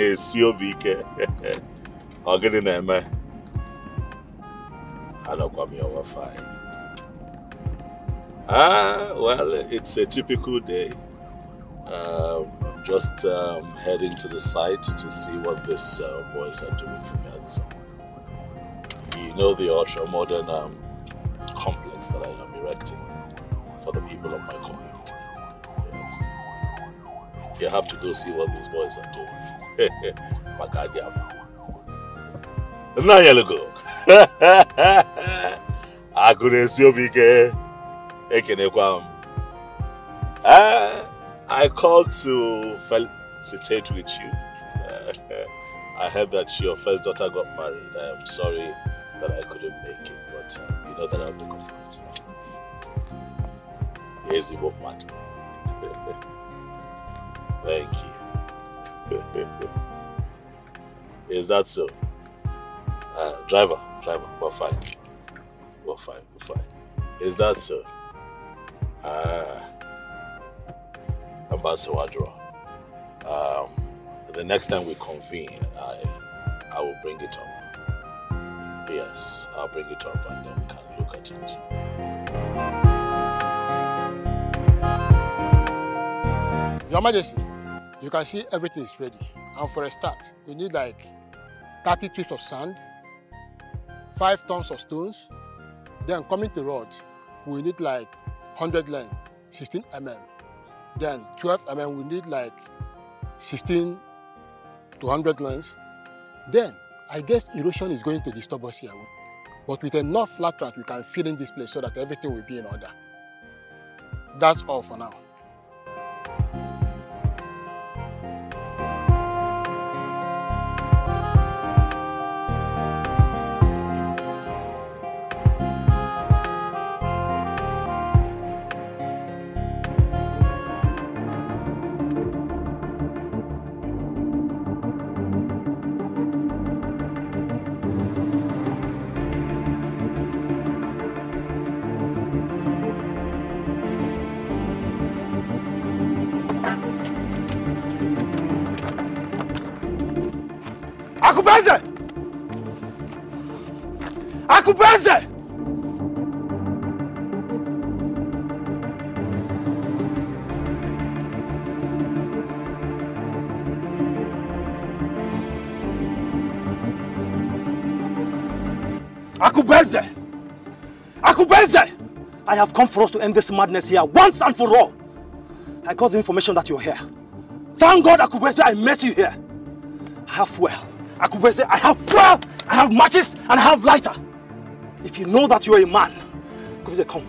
na-esi obi ike ọ gịnị na-eme anọkwa m fine ah well it's a typical day um, just um, heading to the site to see what these uh, boys are doing for me at site. You know the ultra modern um, complex that I am erecting for the people of my community. Yes. You have to go see what these boys are doing. Makadiama. Now you go. Agụ na-esi obi ike ekenekwa m. Ah, I called to felicitate with you. I heard that your first daughter got married. I am sorry that I couldn't make it, but uh, you know that I'll for it. Here's the man. Thank you. Is that so? Uh, driver, driver, we're fine. We're fine, we're fine. Is that so? Ah. Ambassador Wadro. Um, the next time we convene, I, I will bring it up. Yes, I'll bring it up and then we can look at it. Your Majesty, you can see everything is ready. And for a start, we need like 30 trips of sand, 5 tons of stones. Then coming to road, we need like 100 length, 16 mm. Then 12 mm, we need like 16 to 100 lengths. Then I guess erosion is going to disturb us here. But with enough flat track, we can fill in this place so that everything will be in order. That's all for now. Akubeze! Akubeze! Akubeze! Akubeze! I have come for us to end this madness here once and for all. I got the information that you're here. Thank God, Akubeze, I met you here. I have fuel. Akubeze, I have fuel, I have matches, and I have lighter. If you know that you're a man, Akubeze, come.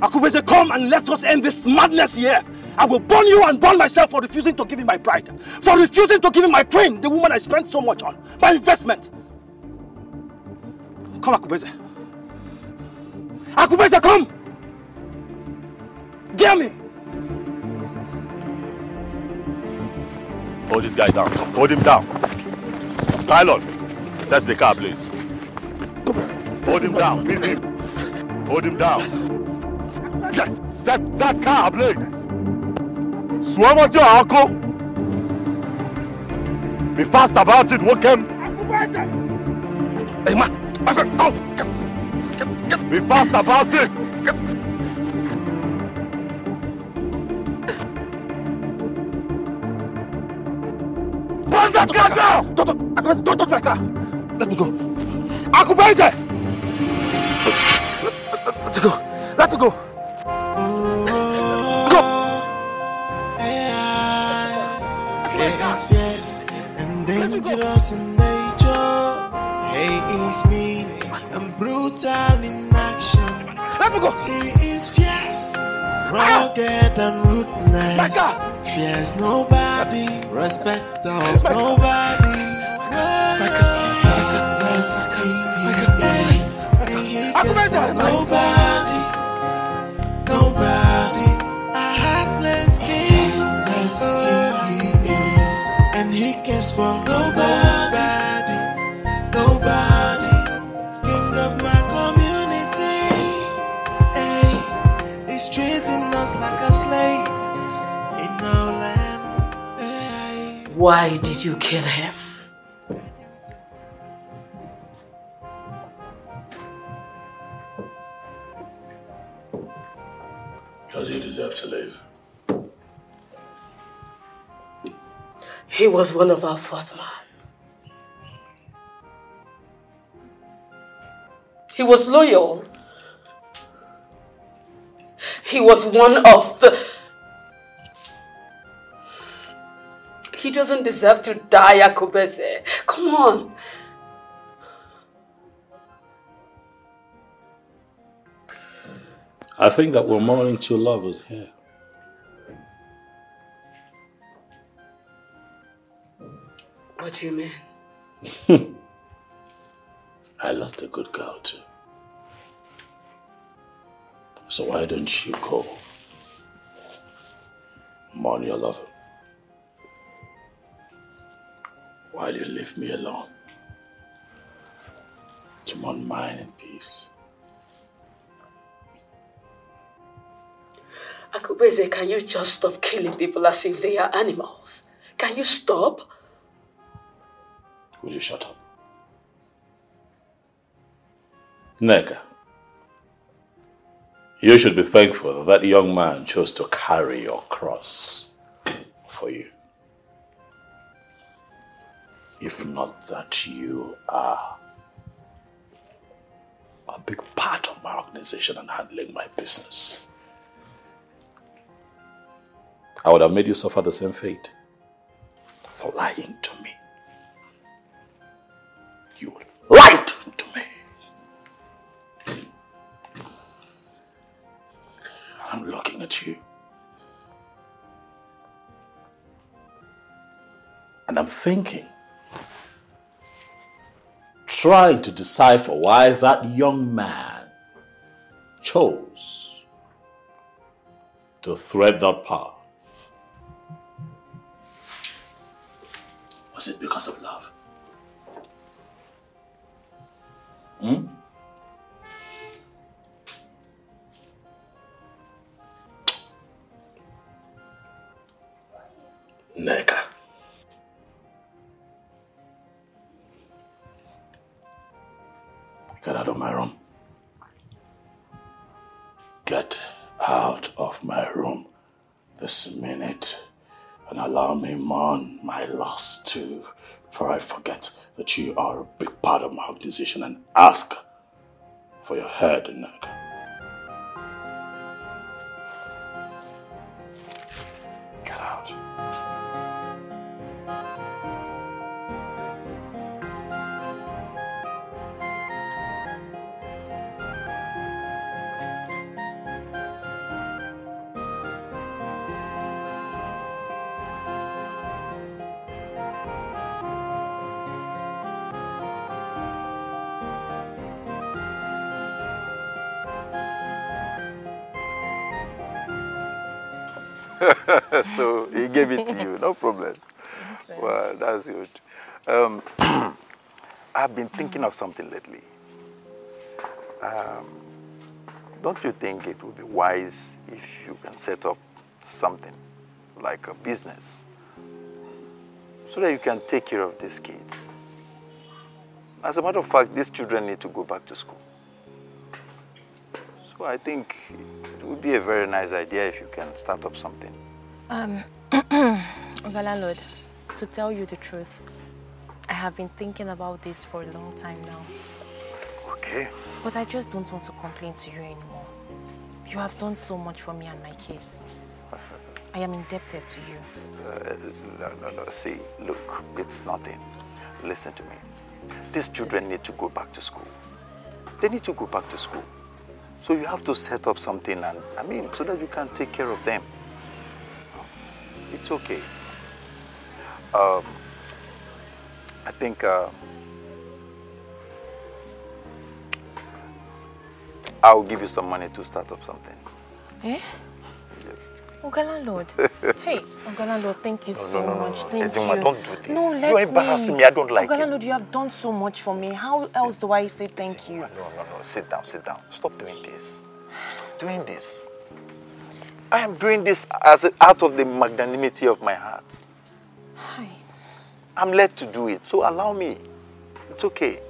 Akubeze, come and let us end this madness here. I will burn you and burn myself for refusing to give me my bride. For refusing to give me my queen, the woman I spent so much on. My investment. Come, Akubeze. Akubeze, come! Dare me! Hold this guy down. Hold him down. Tylon, set the car, please. Hold him down. Him. Hold him down. Set that car ablaze. Swim at your uncle. Be fast about it, Wokem. Hey, man. Be fast about it. Burn that car down! Don't, don't, Akubeze, don't touch my car. Let me go. Akubeze! Let me go. Let me go. Go. Is fierce and dangerous in nature. Hate is mean and brutal in action. Let me go. He is fierce, rugged and ruthless. Fears nobody, respect of nobody. Nobody, nobody. A heartless king, oh, and he cares for nobody, Why did you kill him? Does he deserve to live? He was one of our fourth man. He was loyal. He was one of the... He doesn't deserve to die, Akubeze. Come on. I think that we're mourning two lovers here. What do you mean? I lost a good girl too. So why don't you go mourn your lover? Why do you leave me alone? To mourn mine in peace. Akubeze, can you just stop killing people as if they are animals? Can you stop? Will you shut up? Nega, you should be thankful that that young man chose to carry your cross for you. If not that you are a big part of my organization and handling my business, I would have made you suffer the same fate for lying to me. You lied to me. I'm looking at you. And I'm thinking, trying to decipher why that young man chose to thread that path. Was it because of love? Hmm? Neka. Get out of my room. Get out of my room this minute and allow me mourn my loss too before I forget that you are a big part of my organization and ask for your head and neck. so he gave it to you, no problem. Well, that's good. Um, I've been thinking of something lately. Um, don't you think it would be wise if you can set up something like a business so that you can take care of these kids? As a matter of fact, these children need to go back to school. I think it would be a very nice idea if you can start up something. Um, landlord, to tell you the truth, I have been thinking about this for a long time now. Okay. But I just don't want to complain to you anymore. You have done so much for me and my kids. I am indebted to you. Uh, no, no, no. See, look, it's nothing. Listen to me. These children need to go back to school. They need to go back to school. So you have to set up something and, I mean, so that you can take care of them. It's okay. Um, I think uh, I'll give you some money to start up something. Eh? Yes. Oga hey, Oga landlord, thank you No, so no, no, no, much. no. Thank Ezima, you. don't do this. No, You're let me. embarrassing me. I don't like Oga it. you have done so much for me. How else do I say thank you? No, no, no. Sit down, sit down. Stop doing this. Stop doing this. I am doing this as a, out of the magnanimity of my heart. Hi. I'm led to do it, so allow me. It's okay.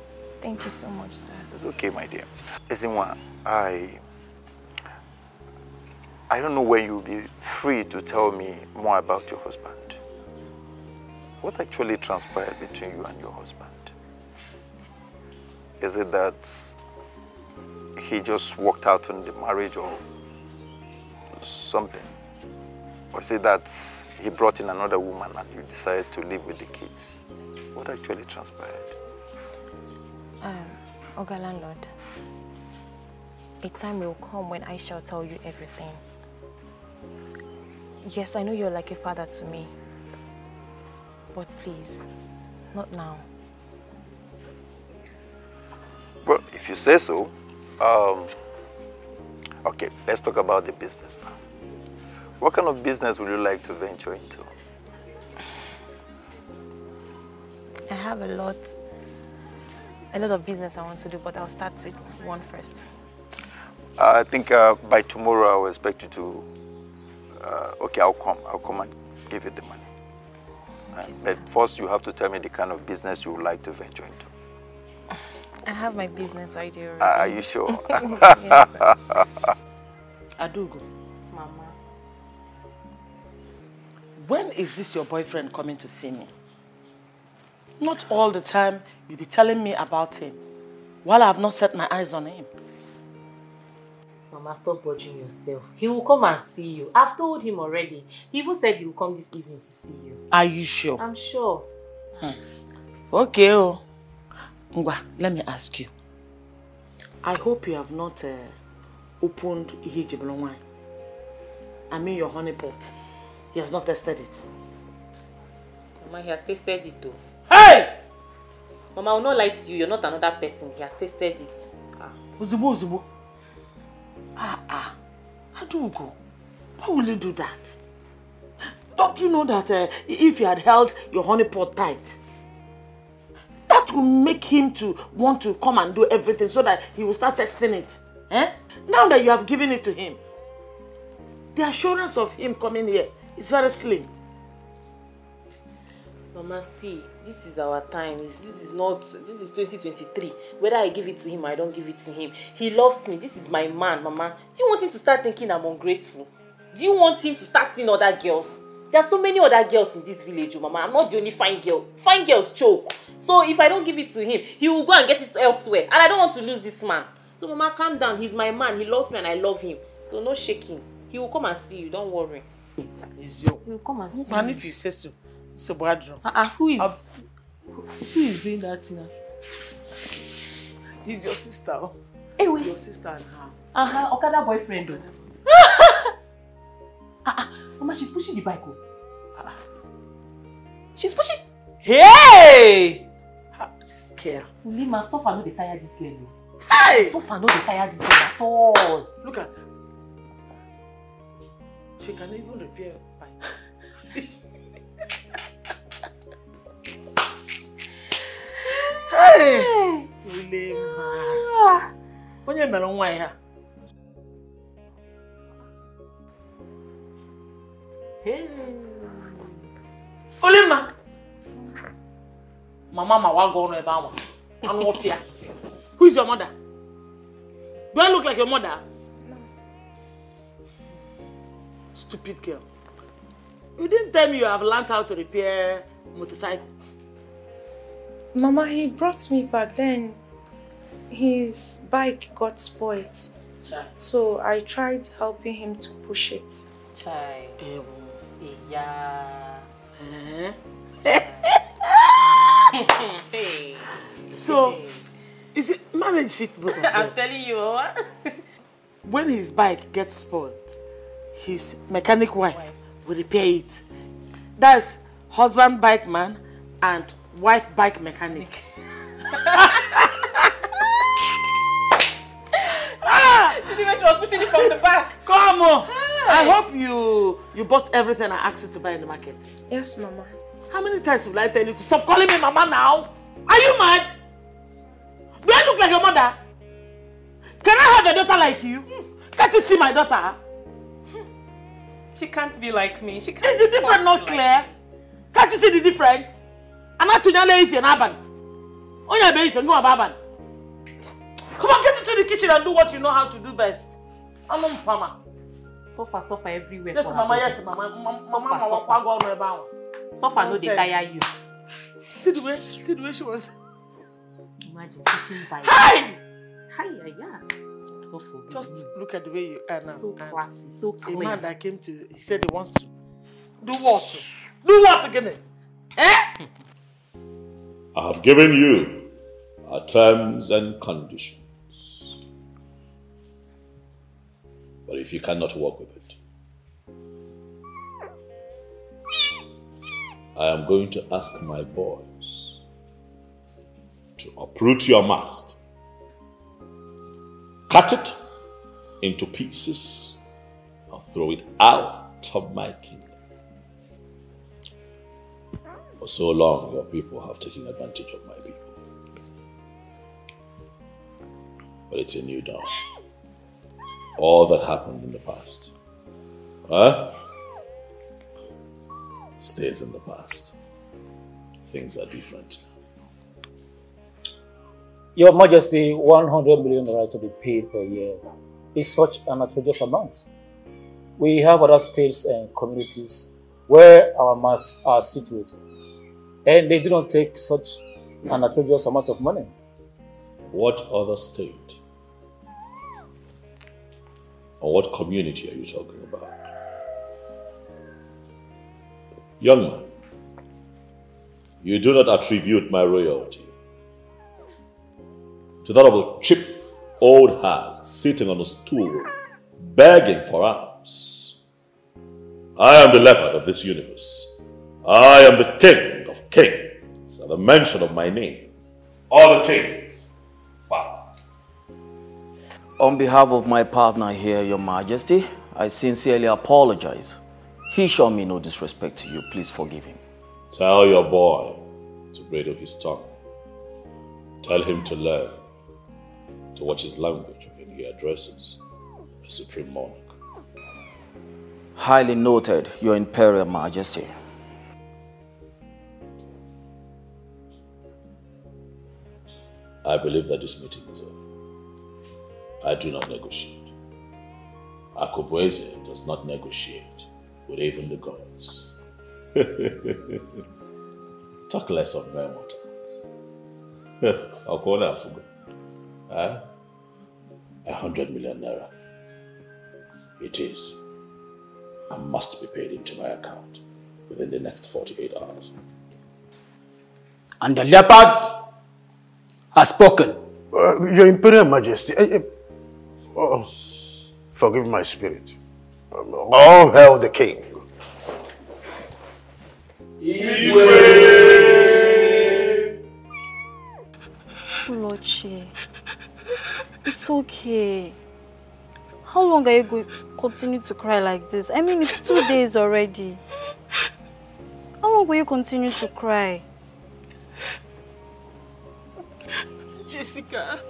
Thank you so much, sir. It's okay, my dear. Ezinwa, I... I don't know when you'll be free to tell me more about your husband. What actually transpired between you and your husband? Is it that he just walked out on the marriage or something? Or is it that he brought in another woman and you decided to live with the kids? What actually transpired? Um, Oga landlord, a time will come when I shall tell you everything. Yes, I know you're like a father to me. But please, not now. Well, if you say so, um, okay, let's talk about the business now. What kind of business would you like to venture into? I have a lot, a lot of business I want to do, but I'll start with one first. I think uh, by tomorrow I will expect you to. Uh, okay, I'll come. I'll come and give you the money. Uh, but first, you have to tell me the kind of business you would like to venture into. I have my business idea Uh, already. are you sure? Yes, sir. Adugo, Mama. when is this your boyfriend coming to see me? Not all the time you be telling me about him while I have not set my eyes on him. Mama, stop budging yourself. He will come and see you. I've told him already. He even said he will come this evening to see you. Are you sure? I'm sure. Okay. Oh. Ngwa, let me ask you. I hope you have not uh, opened ihe jibolo wine. I mean your honey pot. He has not tested it. Mama, he has tasted it though. Hey! Mama, I will not lie to you. You're not another person. He has tasted it. Ah. Ozugbo, ozugbo. Ah, ah. Adugo, why will you do that? Don't you know that uh, if you had held your honey pot tight, that will make him to want to come and do everything so that he will start testing it. Eh? Now that you have given it to him, the assurance of him coming here is very slim. Mama, see, this is our time. This, this is not, this is 2023. Whether I give it to him or I don't give it to him, he loves me. This is my man, Mama. Do you want him to start thinking I'm ungrateful? Do you want him to start seeing other girls? There are so many other girls in this village, oh, Mama. I'm not the only fine girl. Fine girls choke. So if I don't give it to him, he will go and get it elsewhere. And I don't want to lose this man. So, Mama, calm down. He's my man. He loves me and I love him. So no shaking. He will come and see you. Don't worry. He will come and see and you. if you say so, so Bradro. Uh-uh, who is... Who is doing that thing? He's your sister. oh. Hey, wait. Your sister and her. Uh-huh, Okada boyfriend. uh-uh. Mama, she's pushing the bike. Oh. Uh-uh. She's pushing. Hey! Ha, This girl. Lima, suffer no dey tire this girl. oh. Hey! Suffer no dey tire this girl at all. Look at her. She can even repair hey! Ulema. Onye mere nwa ya? Ulema. Mama ma wa go ọnụ ebe ahụ. Anụ ọfịa. Who is your mother? Do I look like your mother? Stupid girl. You didn't tell me you have learned how to repair motorcycle. Mama, he brought me back then. His bike got spoiled. So I tried helping him to push it. Chai. Yeah. hey. So, is it marriage fit both of I'm telling you, what? When his bike gets spoiled, his mechanic wife will repair it. That's husband bike man and wife bike mechanic. You know she was pushing it from the back? Come on! I hope you you bought everything I asked you to buy in the market. Yes, Mama. How many times will I tell you to stop calling me mama now? Are you mad? Do I look like your mother? Can I have a daughter like you? Can't you see my daughter? She can't be like me. She can't. Is the difference not clear? Can't you see the difference? Anatụnyela ife n'abalị onye be ife ngwa bụ abalị come on get into the kitchen and do what you know how to do best. Anụ mpama suffer suffer everywhere yes mama yes mama mama Suffer, mama suffer. wakwa gị ọnụ ebe ahụ suffer no dey tire you. See the way see the way she was. Imagine pushing by. Hey! hi yeah just look at the way you are now. So classy so a man that came to he said he wants to do what? Do what again? Eh I have given you our terms and conditions. But if you cannot work with it, I am going to ask my boys to uproot your mast, cut it into pieces, and throw it out of my kingdom. For so long, your people have taken advantage of my people. But it's a new dawn. All that happened in the past, huh? Stays in the past. Things are different. Your Majesty, 100 million naira to be paid per year is such an outrageous amount. We have other states and communities where our masts are situated, and they do not take such an outrageous amount of money. What other state or what community are you talking about? Young man, you do not attribute my royalty to that of a cheap old hag sitting on a stool begging for alms. I am the leopard of this universe. I am the king kings. At the mention of my name, all the kings bow. On behalf of my partner here, Your Majesty, I sincerely apologize. He showed me no disrespect to you. Please forgive him. Tell your boy to bridle his tongue. Tell him to learn to watch his language when he addresses a supreme monarch. Highly noted, Your Imperial Majesty. I believe that this meeting is over. I do not negotiate. Akubeze does not negotiate with even the gods. Talk less of. Akona Afugo. Huh? A hundred million naira. It is. And must be paid into my account within the next 48 hours. And the leopard has spoken. Uh, Your Imperial Majesty, eh, eh, oh, forgive my spirit. All hail the king. Olochi, it's okay. How long are you going to continue to cry like this? I mean, it's two days already. How long will you continue to cry? Jessica,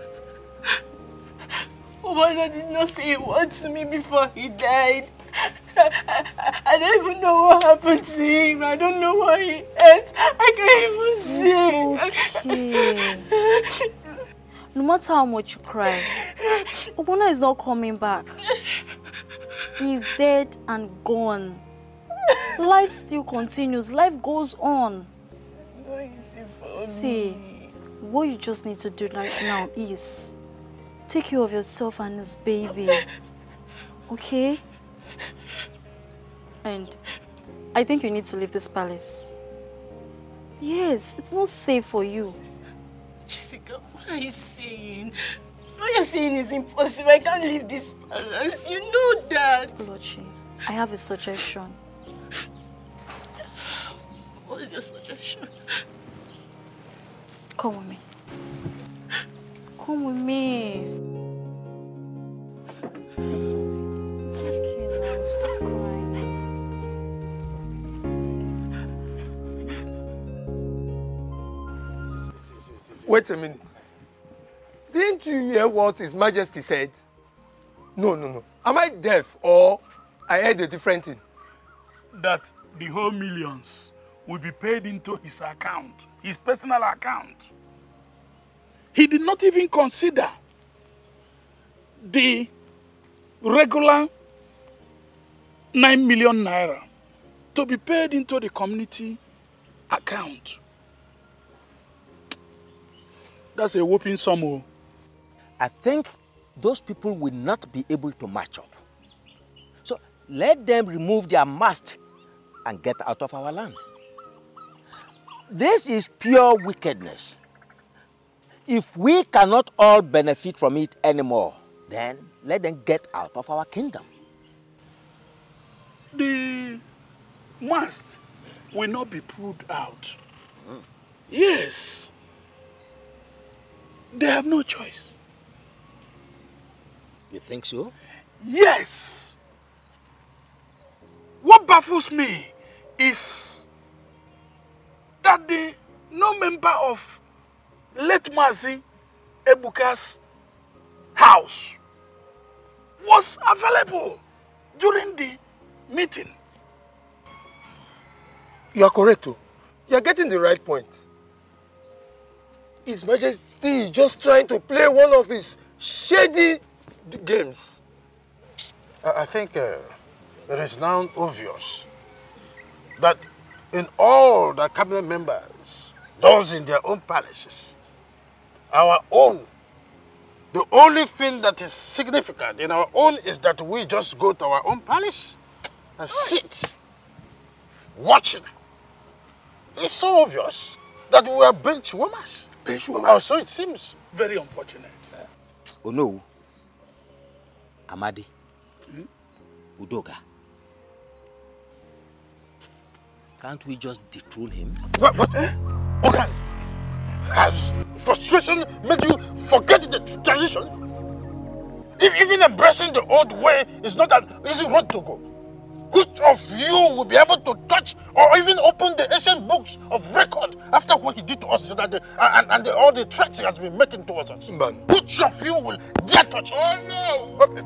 Obana did not say a word to me before he died. I, I, I don't even know what happened to him. I don't know why he ate. I can't even say. No matter how much you cry, Obona is not coming back. He's dead and gone. Life still continues. Life goes on. See, what you just need to do right now is take care of yourself and his baby. Okay? And I think you need to leave this palace. Yes, it's not safe for you. Jessica, what are you saying? What you're saying is impossible. I can't leave this palace. You know that. Olochi, I have a suggestion. What is your suggestion? Come with me. Come with me. It's okay now. Stop crying. Wait a minute. Didn't you hear what His Majesty said? No, no, no. Am I deaf or I heard a different thing? that the whole millions will be paid into his account his personal account. He did not even consider the regular 9 million naira to be paid into the community account. That's a whooping sum. oh. I think those people will not be able to match up. So let them remove their mast and get out of our land. This is pure wickedness. If we cannot all benefit from it anymore, then let them get out of our kingdom. The must will not be pulled out. Yes. They have no choice. You think so? Yes. What baffles me is that the no member of late Mazi Ebuka's house was available during the meeting. You are correct, too. You are getting the right point. His Majesty is just trying to play one of his shady games. I I think uh, it is now obvious that in all the cabinet members, those in their own palaces, our own, the only thing that is significant in our own is that we just go to our own palace and sit watching. It's so obvious that we are bench warmers. Bench Or so it seems. Very unfortunate. Oh no. Amadi. Hmm? Udoga. Can't we just dethrone him? What? What? Eh? Okay. Has frustration made you forget the tradition? If even embracing the old way is not an easy road to go. Which of you will be able to touch or even open the ancient books of record after what he did to us the other day and, and the, all the threats he has been making towards us? Which of you will dare touch it? Oh no!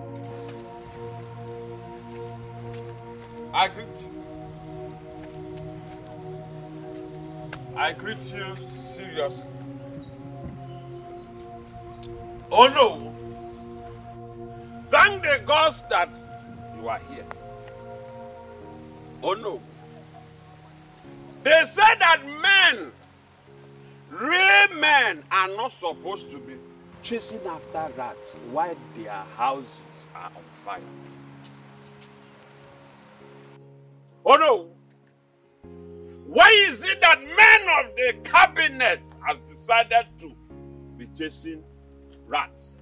I greet I greet you seriously. Oh no! Thank the gods that you are here. Oh no! They said that men, real men, are not supposed to be chasing after rats while their houses are on fire. Oh no! Why is it that men of the cabinet has decided to be chasing rats?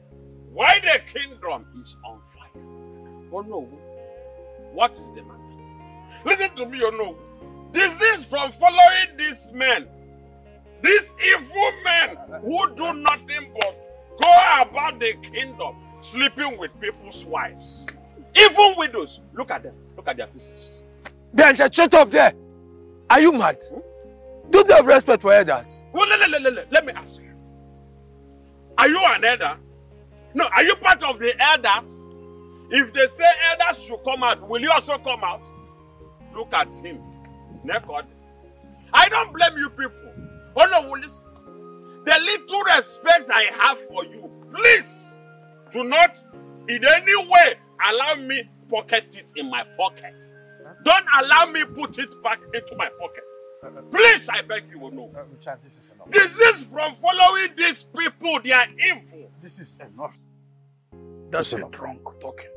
Why the kingdom is on fire? Oh no! What is the matter? Listen to me, oh no! This is from following these men, these evil men who do nothing but go about the kingdom, sleeping with people's wives, even widows. Look at them. Look at their faces. Benja, shut up there. Are you mad? Don't you have respect for elders? Well, let, let, let, let, let me ask you. Are you an elder? No, are you part of the elders? If they say elders should come out, will you also come out? Look at him, naked. I don't blame you people. Oh no, listen. The little respect I have for you, please do not in any way allow me pocket it in my pocket. Don't allow me put it back into my pocket. Please, I beg you, no. Uh, this is enough. This is from following these people. They are evil. This is enough. That's a drunk talking.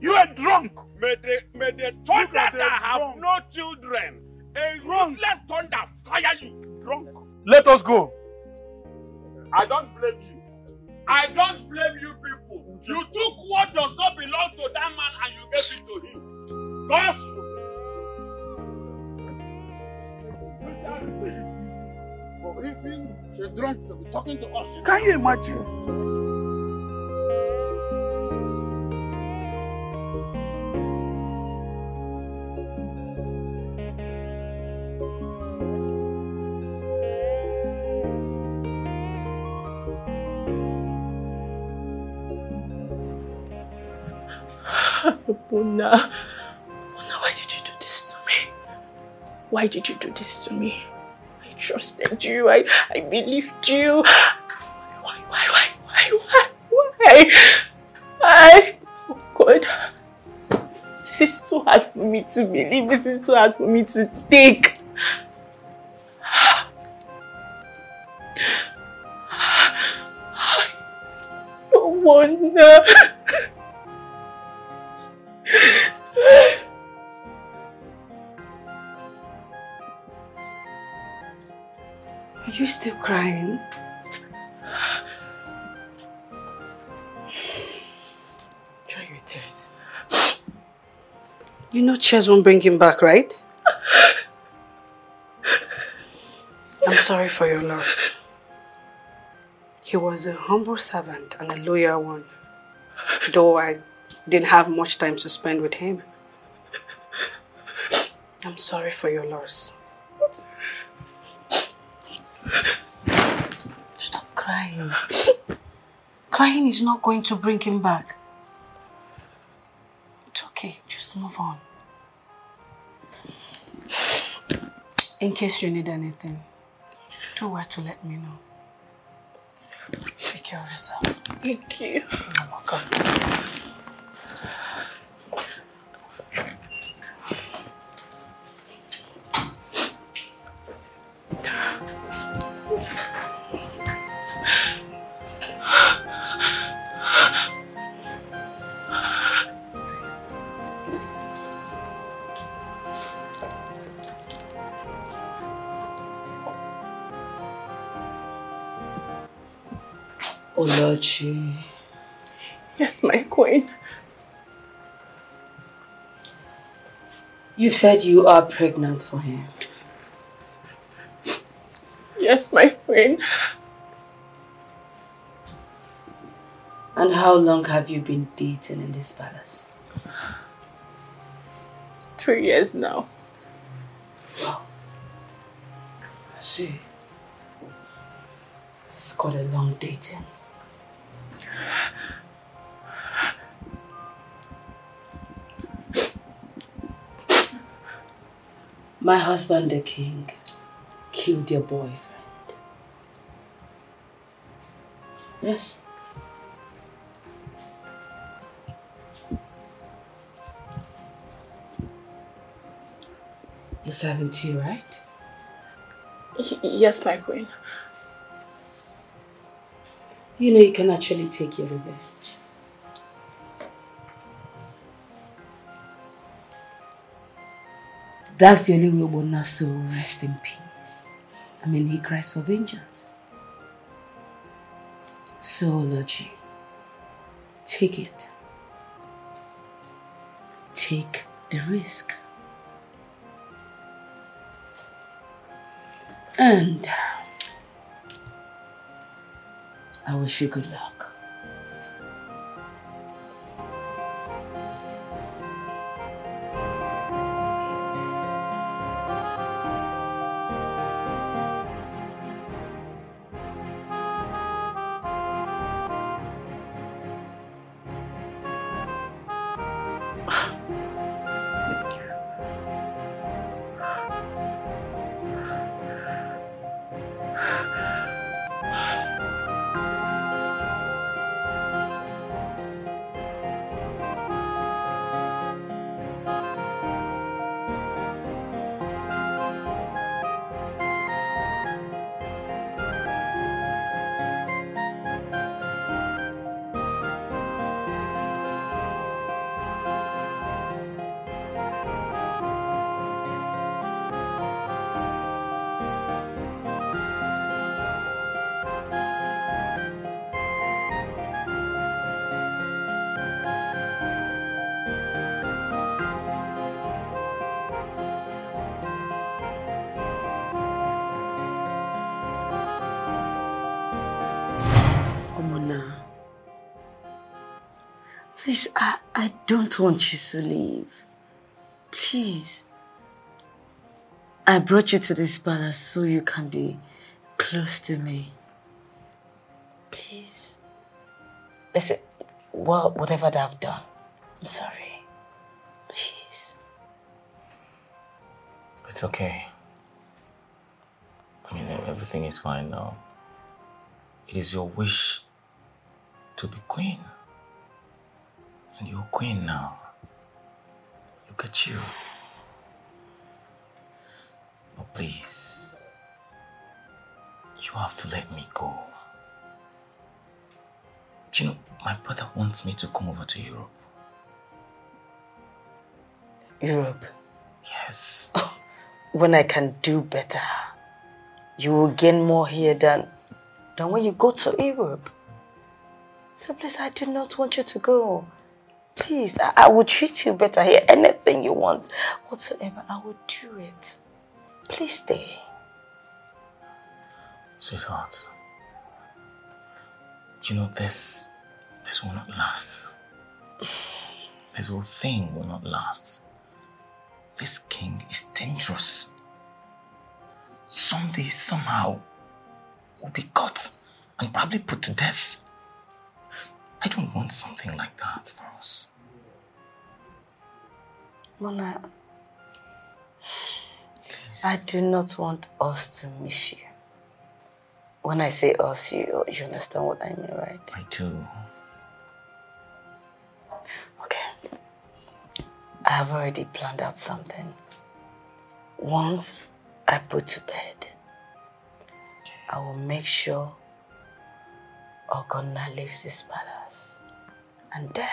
You are drunk. May the, may the thunder that have no children, a ruthless thunder fire you. Drunk. Let us go. I don't blame you. I don't blame you people. You took what does not belong to that man and you gave it to him. Gosh. For even the drunk to be talking to us. Can you imagine? Buna, why did you do this to me? Me? trusted you. I, I believed you. Why, why, why, why, why, why? Why? Oh God. This is too hard for me to believe. This is too hard for me to take. Chess won't bring him back, right? I'm sorry for your loss. He was a humble servant and a loyal one, though I didn't have much time to spend with him. I'm sorry for your loss. Stop crying. Crying is not going to bring him back. It's okay, just move on. In case you need anything, do well to let me know. Take care of yourself. Thank you. You're welcome. Oh, Olochi. Yes, my queen. You said you are pregnant for him. Yes, my queen. And how long have you been dating in this palace? Three years now. See. It's got a long dating. My husband, the king, killed your boyfriend. Yes. You're 70, right? Y- yes, my queen. You know you can actually take your revenge. That's the only way Bonaso will rest in peace. I mean, he cries for vengeance. So, Oloji, take it. Take the risk. And I wish you good luck. Don't want you to leave. Please. I brought you to this palace so you can be close to me. Please. Listen, well, whatever that I've done, I'm sorry. Please. It's okay. I mean, everything is fine now. It is your wish to be queen. And you're a queen now. Look at you. But please, you have to let me go. You know, my brother wants me to come over to Europe. Europe? Yes. Oh, when I can do better, you will gain more here than, than when you go to Europe. So please, I do not want you to go. Please, I, I will treat you better here. Anything you want, whatsoever, I will do it. Please stay. Sweetheart, Do you know this, this will not last. This whole thing will not last. This king is dangerous. Someday, somehow, will be caught and probably put to death. I don't want something like that for us. Mona, I do not want us to miss you. When I say us, you, you understand what I mean, right? I do. Okay. I have already planned out something. Once I put to bed, I will make sure Ogonna leaves this palace. And then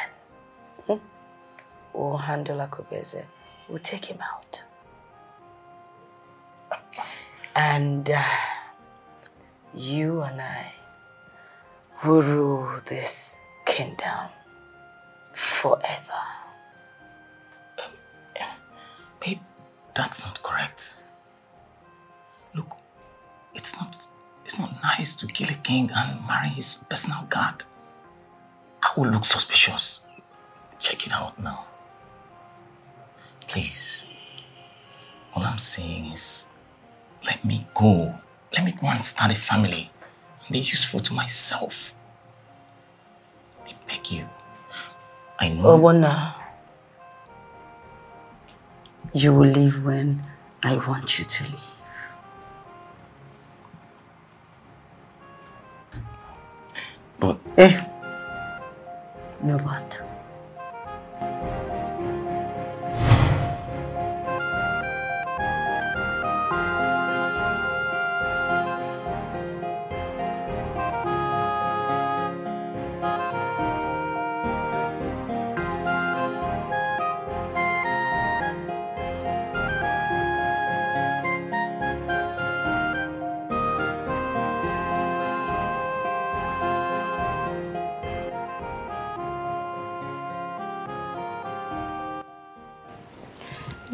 hmm, we'll handle Akubeze. We'll take him out. And uh, you and I will rule this kingdom forever. Babe, that's not correct. Look, it's not it's not nice to kill a king and marry his personal guard. I will look suspicious. Check it out now. Please. All I'm saying is let me go. Let me go and start a family and be useful to myself. I beg you. I know. Owona, you will leave when I want you to leave. But. Eh? No, but.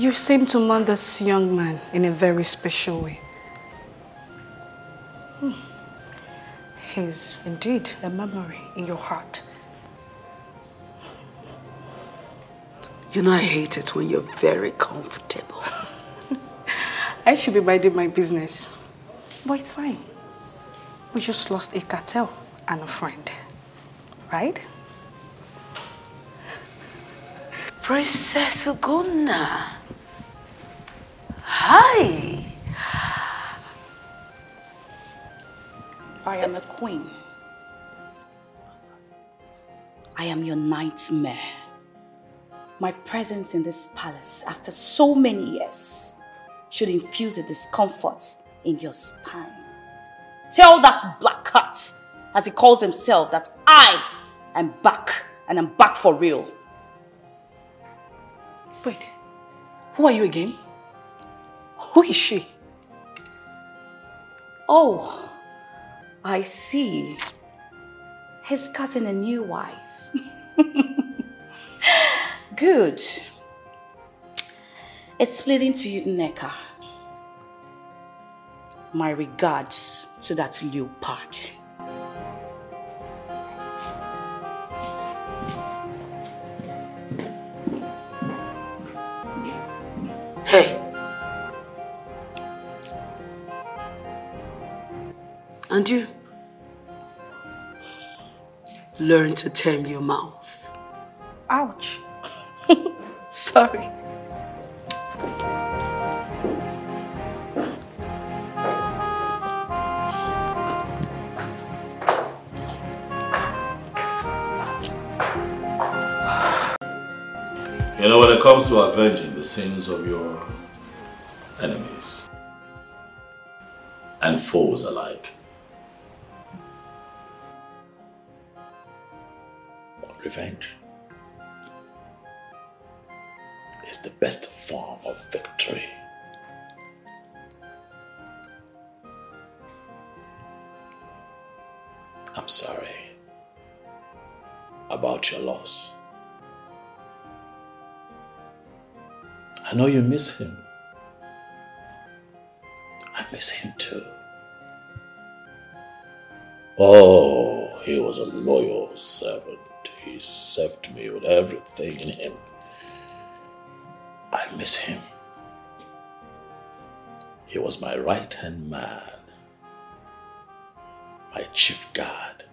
You seem to mind this young man in a very special way. Hmm. He's indeed a memory in your heart. You know I hate it when you're very comfortable. I should be minding my business. But it's fine. We just lost a cartel and a friend. Right? Princess Ugonna. Hi. I am a queen. I am your nightmare. My presence in this palace after so many years should infuse a discomfort in your spine. Tell that black cat, as he calls himself, that I am back and I'm back for real. Wait, who are you again? Who is she? Oh, I see. He's gotten a new wife. Good. It's pleasing to you, Neka. My regards to that leopard. And you, learn to tame your mouth. Ouch. Sorry. You know, when it comes to avenging the sins of your enemies and foes alike, revenge is the best form of victory. I'm sorry about your loss. I know you miss him. I miss him too. Oh, he was a loyal servant. He served me with everything in him. I miss him. He was my right hand man, my chief guard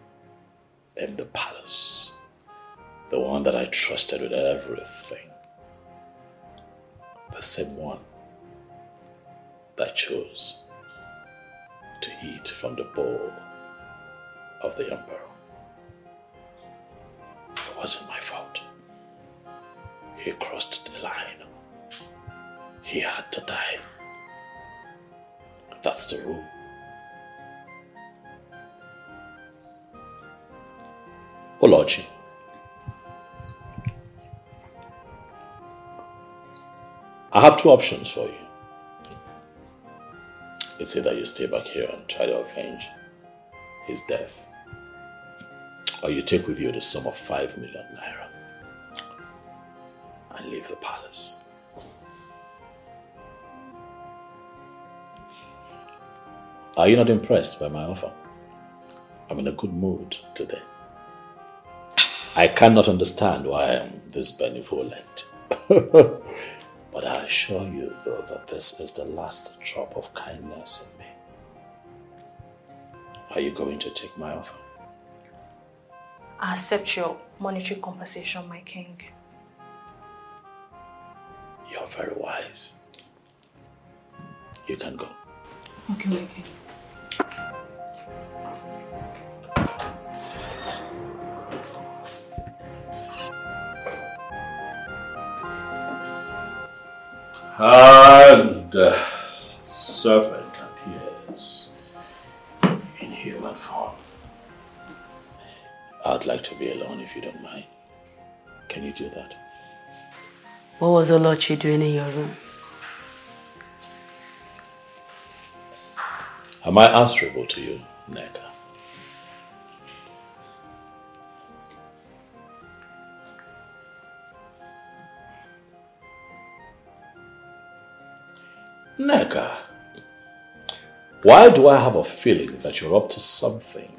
in the palace, the one that I trusted with everything, the same one that chose to eat from the bowl of the emperor. Wasn't my fault. He crossed the line. He had to die. That's the rule. Olochi. I have two options for you. It's either you stay back here and try to avenge his death, Oh, or you take with you the sum of five million naira and leave the palace. Are you not impressed by my offer? I'm in a good mood today. I cannot understand why I am this benevolent. but I assure you, though, that this is the last drop of kindness in me. Are you going to take my offer? I accept your monetary compensation, my king. You're very wise. You can go. Okay, my king. And uh, serpent I'd like to be alone if you don't mind. Can you do that? What was Olochi doing in your room? Am I answerable to you, Neka? Neka, why do I have a feeling that you're up to something?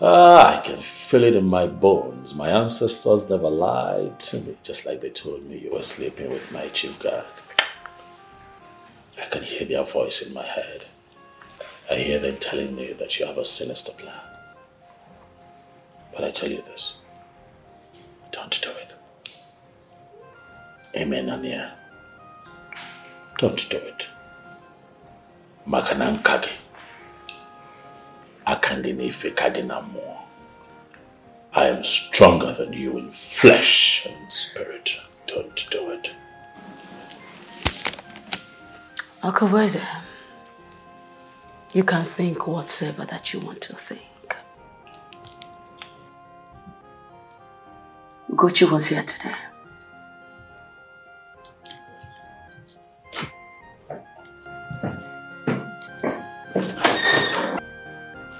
Ah, I can feel it in my bones. My ancestors never lied to me, just like they told me you were sleeping with my chief guard. I can hear their voice in my head. I hear them telling me that you have a sinister plan. But I tell you this don't do it. Amen, Ania. Don't do it. Maka na nka gị aka mmụọ. I am stronger than you in flesh and spirit. Don't do it. Akubeze, you can think whatever that you want to think. Gucci was here today.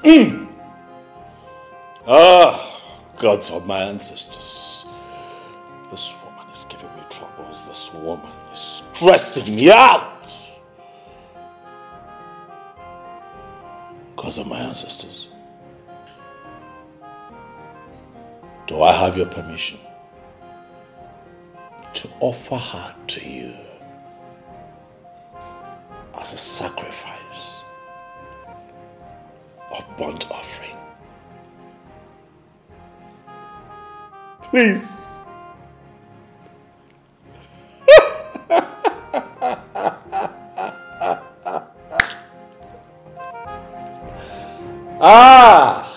Mm. Ah, gods of my ancestors. This woman is giving me troubles. This woman is stressing me out. Because of my ancestors. Do I have your permission to offer her to you as a sacrifice of burnt offering? Please. ah!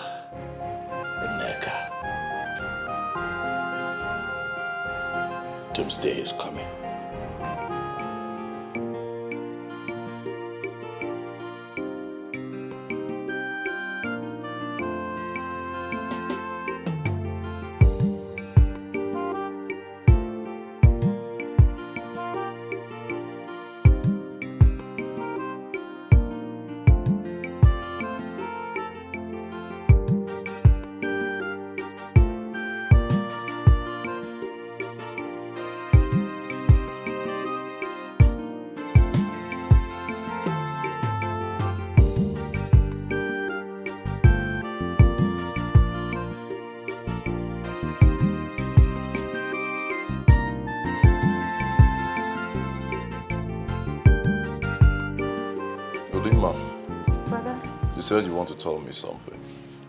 You said you want to tell me something.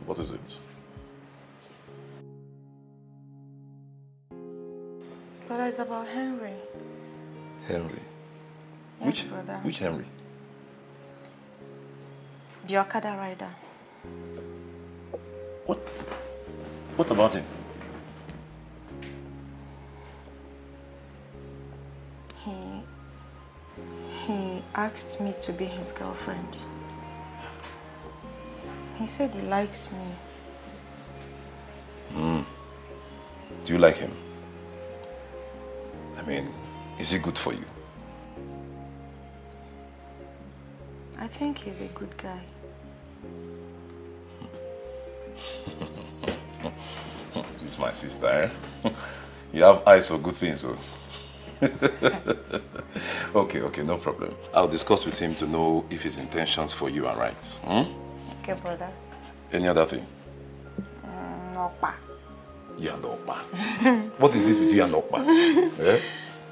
What is it? brother, it's about Henry. Henry. Yes, which, brother. which Henry? The Okada rider. What? What about him? He he asked me to be his girlfriend. He said he likes me. Hmm. Do you like him? I mean, is he good for you? I think he's a good guy. He's my sister, eh? You have eyes for good things, oh. okay, okay, no problem. I'll discuss with him to know if his intentions for you are right. Hmm? Okay, brother. Any other thing? Mm, Okpa. You and Okpa. What is it with you and Okpa? eh?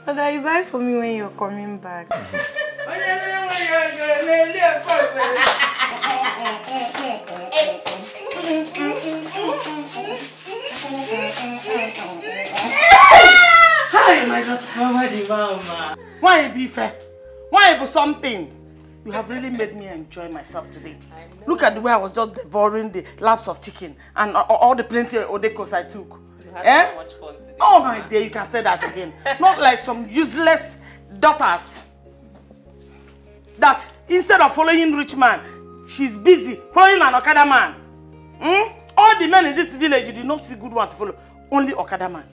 Brother, you buy for me when you're coming back. Hi, my daughter. Di mama. Why be fair? Why be something? You have really made me enjoy myself today. Look at the way I was just devouring the laps of chicken and all the plenty of odekos I took. had eh? so much fun today. Oh my day, you can say that again. Not like some useless daughters. That instead of following rich man, she's busy following an Okada man. Hmm? All the men in this village, you did not see good one to follow. Only Okada man.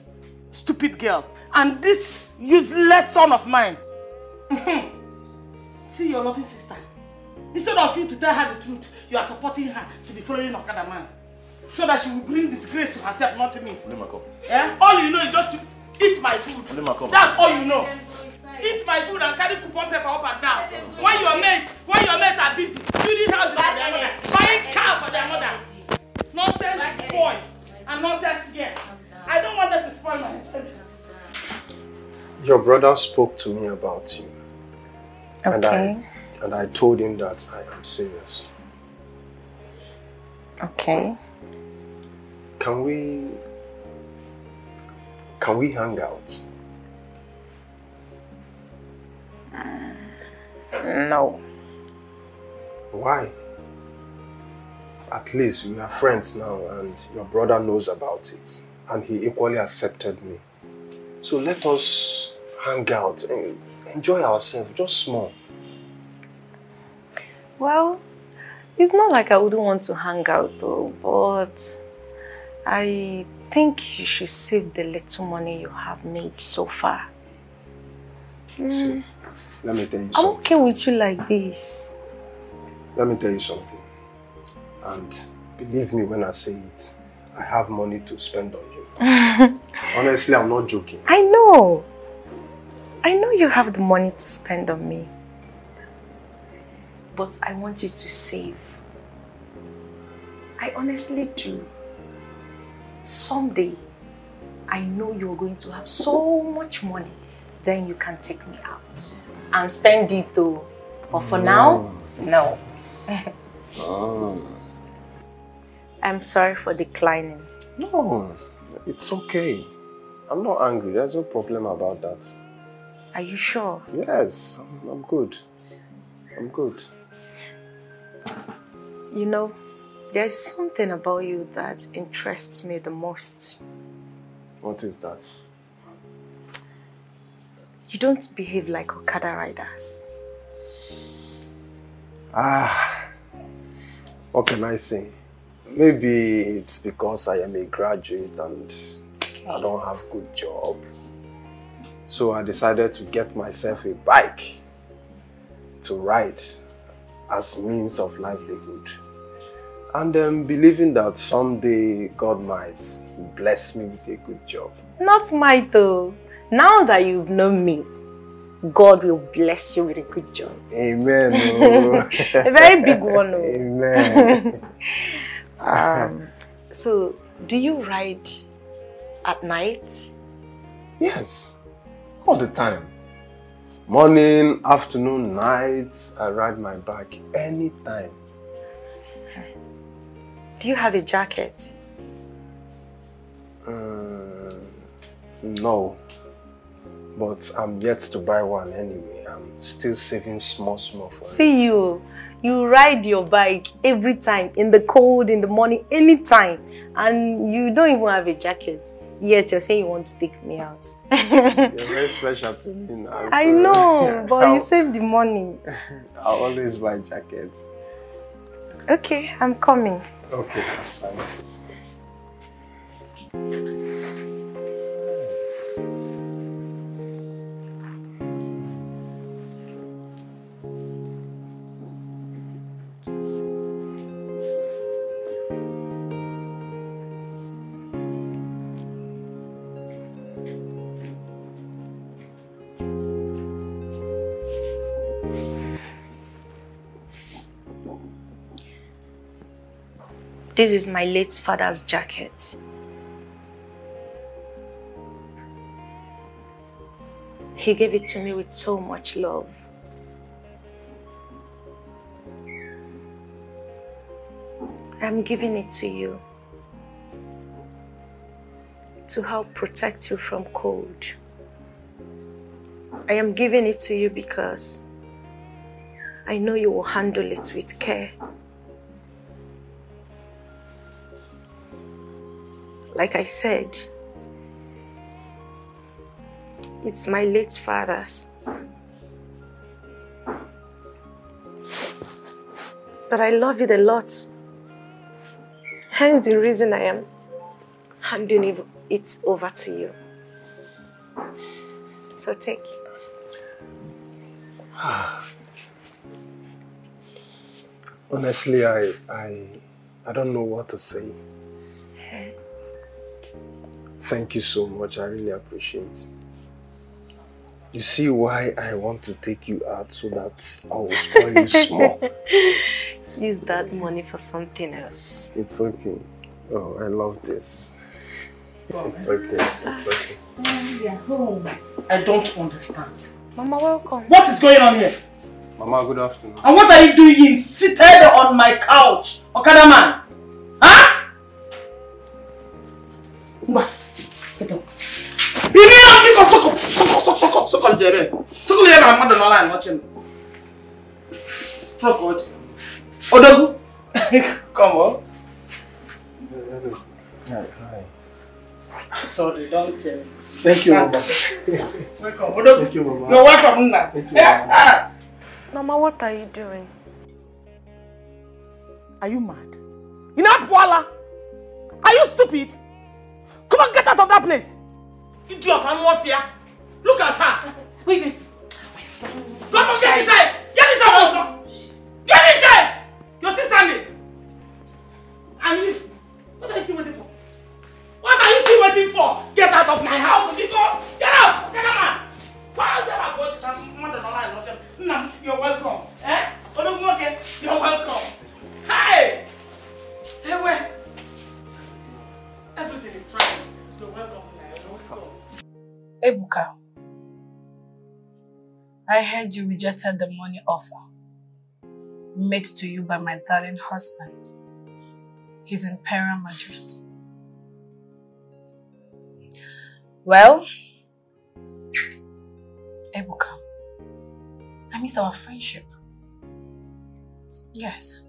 Stupid girl. And this useless son of mine. See your loving sister. Instead of you to tell her the truth, you are supporting her to be following Okada man. So that she will bring disgrace to herself, not to me. Olimako. Eh? All you know is just to eat my food. Olimako. That's all you know. Eat my food and carry coupon paper up and down. When your mate, when your mate are busy, building houses for their mother, buying cars for their mother. Nonsense boy and nonsense girl. I don't want them to spoil my. Your brother spoke to me about you. And Okay. I, and I told him that I am serious. Okay. Can we can we hang out? No. Why? At least we are friends now and your brother knows about it and he equally accepted me. So let us hang out and enjoy ourselves just small. Well, it's not like I wouldn't want to hang out though, but I think you should save the little money you have made so far. See, hmm. let me tell you I'm something. okay with you like this. Let me tell you something. And believe me when I say it, I have money to spend on you. Honestly, I'm not joking. I know. I know you have the money to spend on me. But I want you to save. I honestly do. Someday, I know you're going to have so much money, then you can take me out and spend it though. But for now, no. Oh. I'm sorry for declining. No, it's okay. I'm not angry. There's no problem about that. Are you sure? Yes, I'm, I'm good. I'm good. You know, there's something about you that interests me the most. What is that? You don't behave like Okada riders. Ah, what can I say? Maybe it's because I am a graduate and I don't have good job. So I decided to get myself a bike to ride as means of livelihood. And um, believing that someday God might bless me with a good job. Not my though. Now that you've known me, God will bless you with a good job. Amen. oh. a very big one. oh. Amen. um, so, do you ride at night? Yes, all the time. Morning, afternoon, night, I ride my bike anytime. Do you have a jacket? Mm, no, but I'm yet to buy one anyway. I'm still saving small, small for it. See you. You ride your bike every time, in the cold, in the morning, anytime. And you don't even have a jacket. Yet you're saying you want to take me out. You're very special to me now. I so- know, but you I'll- save the money. I'll always buy jackets. Okay, I'm coming. Okay, that's fine. This is my late father's jacket. He gave it to me with so much love. I'm giving it to you to help protect you from cold. I am giving it to you because I know you will handle it with care. Like I said, it's my late father's. But I love it a lot. Hence the reason I am handing it- it over to you. So take. Honestly, I, I, I don't know what to say. Thank you so much. I really appreciate. You see why I want to take you out so that I will spoil you small. Use that money for something else. It's okay. Oh, I love this. It's okay. It's okay. We are home. I don't understand. Mama, welcome. What is going on here? Mama, good afternoon. And what are you doing seated on my couch, Okada man? Soko soko jere. Soko le ba mmadụ n'ọla m. Frog what? Odogu. Come on. Hi, hi. Sorry, don't tell me. Thank you, Mama. Welcome. Odogu. Thank you, Mama. You're welcome, Nna. Thank you, Yeah, Mama. ah. Mama, what are you doing? Are you mad? You know, Puala? Are you stupid? Come on, get out of that place! Idiot, I'm not fear. Look at her. Wait, wait. Come on, get inside! Get inside also! Get inside! Your sister is. And you, what are you still waiting for? What are you still waiting for? Get out of my house, Nico! Get out! Get out, man! Why is that voice? Mother, no lie, no shame. Nna, You're welcome. Eh? Odogunwoke, you're welcome. Hey! Hey, where? Everything is fine. You're welcome. Nna, You're welcome. Ebuka, I heard you rejected the money offer made to you by my darling husband, His Imperial Majesty. Well, Ebuka, I miss our friendship. Yes.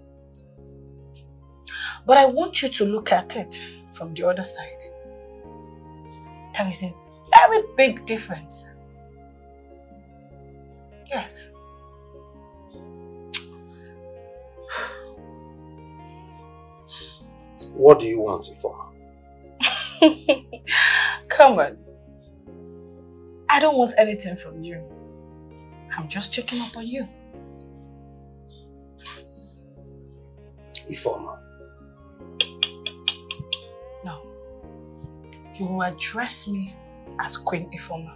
But I want you to look at it from the other side. There is a very big difference Yes. What do you want it for? Come on. I don't want anything from you. I'm just checking up on you. Ifoma. No. You will address me as Queen Ifoma.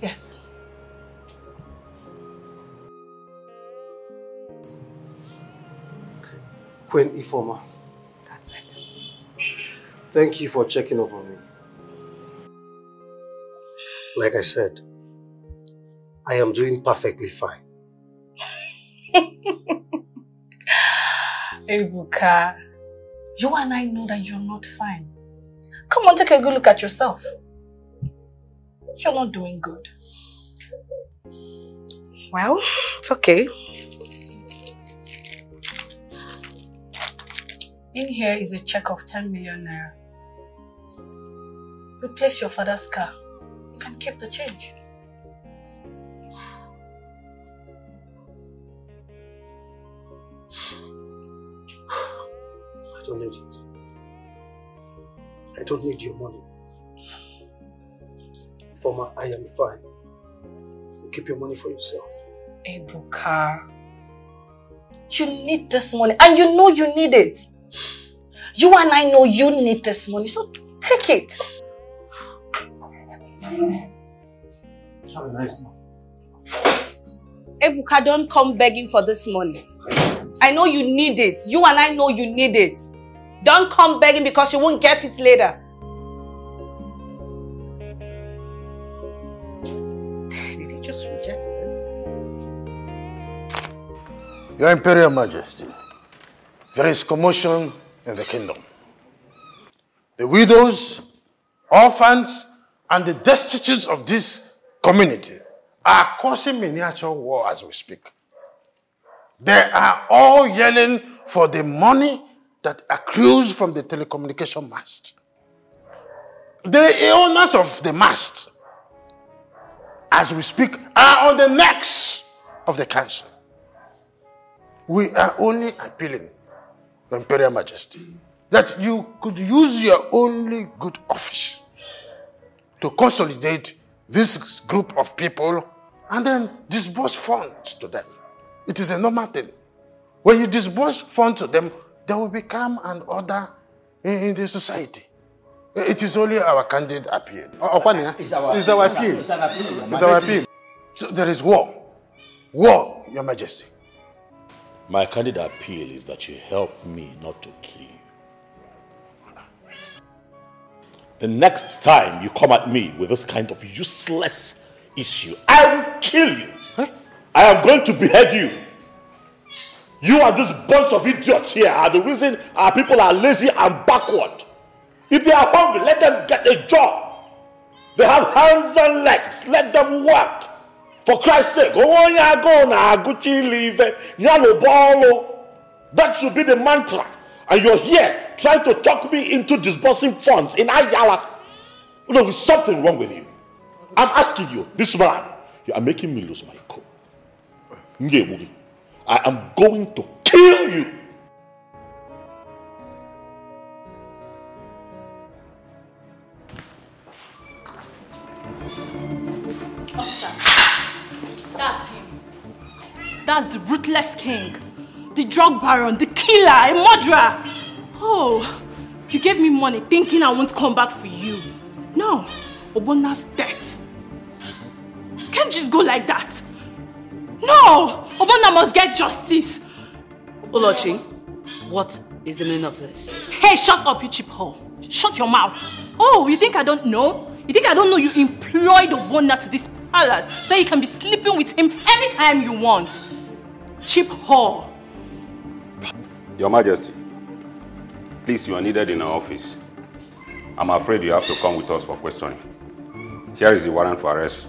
Yes. Queen Ifoma. That's it. Thank you for checking up on me. Like I said, I am doing perfectly fine. Ebuka, you and I know that you're not fine. Come on, take a good look at yourself. You're not doing good. Well, it's okay. In here is a check of 10 million naira. Replace your father's car. You can keep the change. I don't need it. I don't need your money. Former, I am fine. Keep your money for yourself. Ebuka, you need this money and you know you need it. You and I know you need this money, so take it. Have a nice night. Ebuka, don't come begging for this money. I know you need it. You and I know you need it. Don't come begging because you won't get it later. Did he just reject this? Your Imperial Majesty, there is commotion in the kingdom. The widows, orphans, and the destitutes of this community are causing miniature war as we speak. They are all yelling for the money that accrues from the telecommunication mast. The owners of the mast, as we speak, are on the necks of the council. We are only appealing, Your Imperial Majesty, that you could use your only good office to consolidate this group of people and then disburse funds to them. It is a normal thing. When you disburse funds to them, there will become an order in, in the society. It is only our candid appeal. Oh, Okwani, It's our- it's our it's our- appeal. it's appeal. It's our appeal. So there is war. War, Your Majesty. My candid appeal is that you help me not to kill you. The next time you come at me with this kind of useless issue, I will kill you. I am going to behead you. You and this bunch of idiots here are the reason our people are lazy and backward. If they are hungry, let them get a job. They have hands and legs. Let them work. For Christ's sake, onye agụụ na-agụcha ile ife ya. That should be the mantra. And you're here trying to talk me into disbursing funds in Ayala. No, there's something wrong with you. I'm asking you, this man, you are making me lose my cool. I am going to kill you. Officers, that's him. That's the ruthless king. The drug baron, the killer, a murderer. Oh, you gave me money thinking I won't come back for you. No, Obona's death. Can't just go like that. No, Obona must get justice. Olochi, what is the meaning of this? Hey, shut up, you cheap hole. Shut your mouth. Oh, you think I don't know? You think I don't know you employed Obona to this palace so you can be sleeping with him anytime you want? Cheap whore. Your Majesty, please, you are needed in our office. I'm afraid you have to come with us for questioning. Here is the warrant for arrest.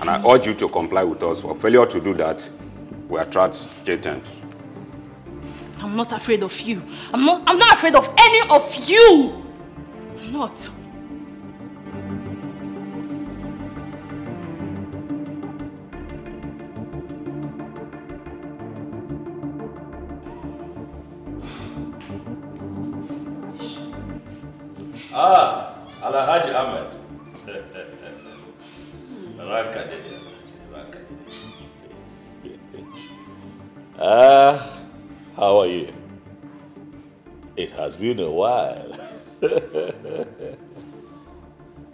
And I urge you to comply with us. For failure to do that, we attract J-terms. I'm not afraid of you. I'm not I'm not afraid of any of you. I'm not. Ah, Alhaji Ahmed. Ranka dede, dede. Ah, how are you? It has been a while.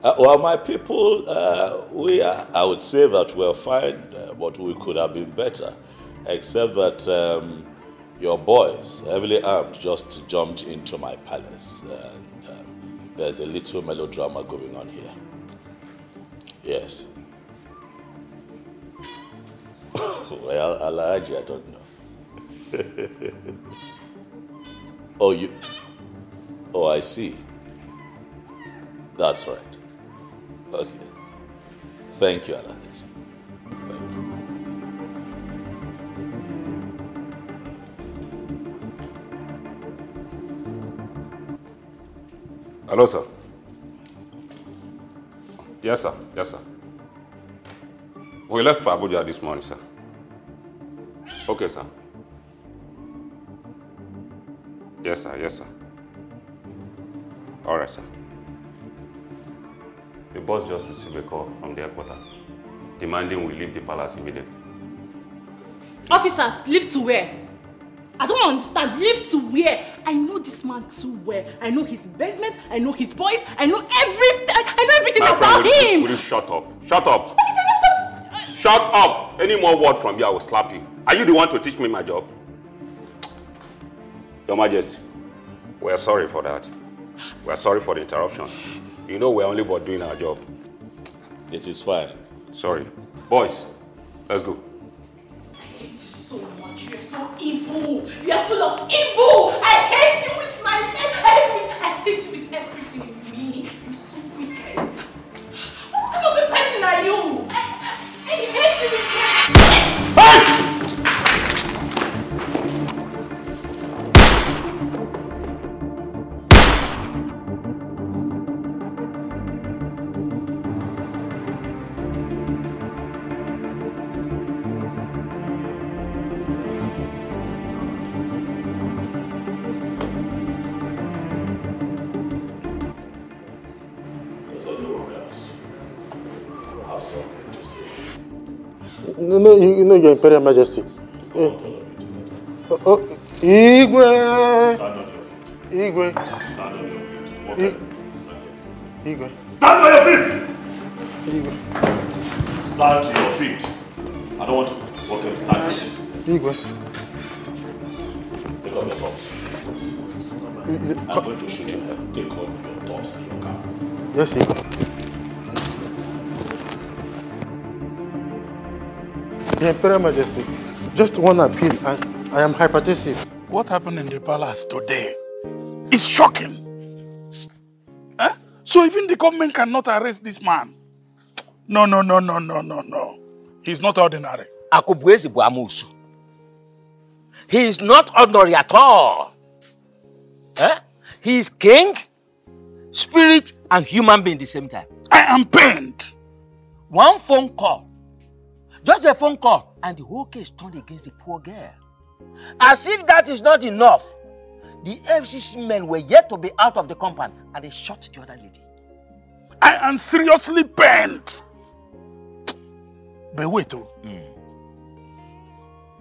Uh, well, my people, uh, we are, I would say that we're fine, uh, but we could have been better, except that um, your boys, heavily armed, just jumped into my palace. Um, there's a little melodrama going on here. Yes. well, Alhaji, I don't know. oh, you. Oh, I see. That's right. Okay. Thank you, Alhaji. Thank you. Hello, sir. Yes, sir. Yes, sir. We left for Abuja this morning, sir. Okay, sir. Yes, sir. Yes, sir. All right, sir. The boss just received a call from the airport demanding we leave the palace immediately. Officers, leave to where? I don't understand. Leave to where? I know this man too well. I know his basement. I know his boys. I know everything. I know everything My about friend, will you- him. Will you shut up? Shut up! Shut up! Any more word from you, I will slap you. Are you the one to teach me my job? Your Majesty, we are sorry for that. We are sorry for the interruption. You know we are only about doing our job. It is fine. Sorry. Boys, let's go. You're so evil. You are full of evil. I hate you with my life. Know, Your Imperial Majesty. Eh, Oh, oh, Igwe! Igwe! Stand on your feet. Igwe. Stand on your feet! Igwe. Stand to your feet. I don't want to walk him stand. Igwe. Take off your tops. I'm going to shoot you. Take off your tops and your cap. Yes, Igwe. Your Imperial Majesty, just one appeal. I, I am hypertensive. What happened in the palace today is shocking. Eh? So even the government cannot arrest this man. No, no, no, no, no, no, no. He's not ordinary. Akubuezi bụ amoosu. He is not ordinary at all. Eh? He is king, spirit, and human being at the same time. I am pained. One phone call, just a phone call, and the whole case turned against the poor girl. As if that is not enough, the FCC men were yet to be out of the compound and they shot the other lady. I am seriously pained. But wait, oh. Hmm.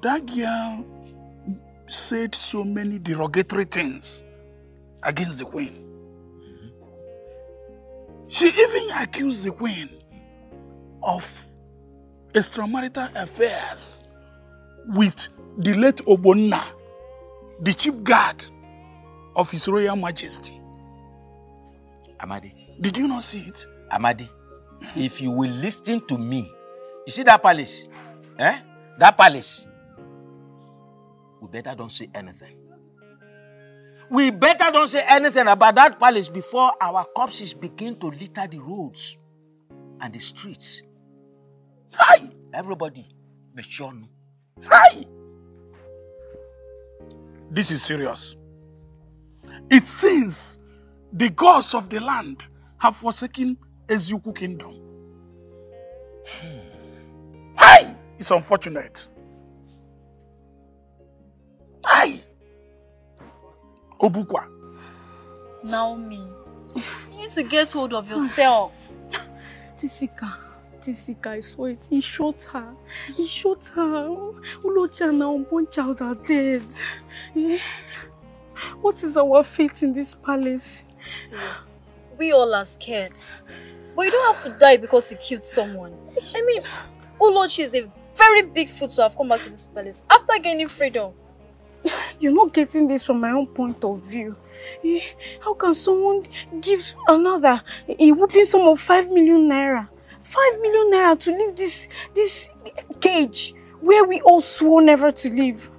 That girl said so many derogatory things against the queen. Mm-hmm. She even accused the queen of extramarital affairs with the late Obonna, the chief guard of His Royal Majesty. Amadi. Did you not see it? Amadi, if you will listen to me, you see that palace? Eh? That palace. We better don't say anything. We better don't say anything about that palace before our corpses begin to litter the roads and the streets. Hi! Everybody, be sure. no. Hi! This is serious. It seems the gods of the land have forsaken Ezuku kingdom. Hmm. Hi! It's unfortunate. Hi! Obukwa. Naomi, you need to get hold of yourself. Jessica, Jessica, I saw it. He shot her. He shot her. Ulocha and our unborn child are dead. Eh? What is our fate in this palace? See, we all are scared. But you don't have to die because he killed someone. I mean, Olochi is a very big fool to have come back to this palace after gaining freedom. You're not getting this from my own point of view. Eh, How can someone give another a whooping sum of 5 million naira? 5 million naira to leave this this cage where we all swore never to live.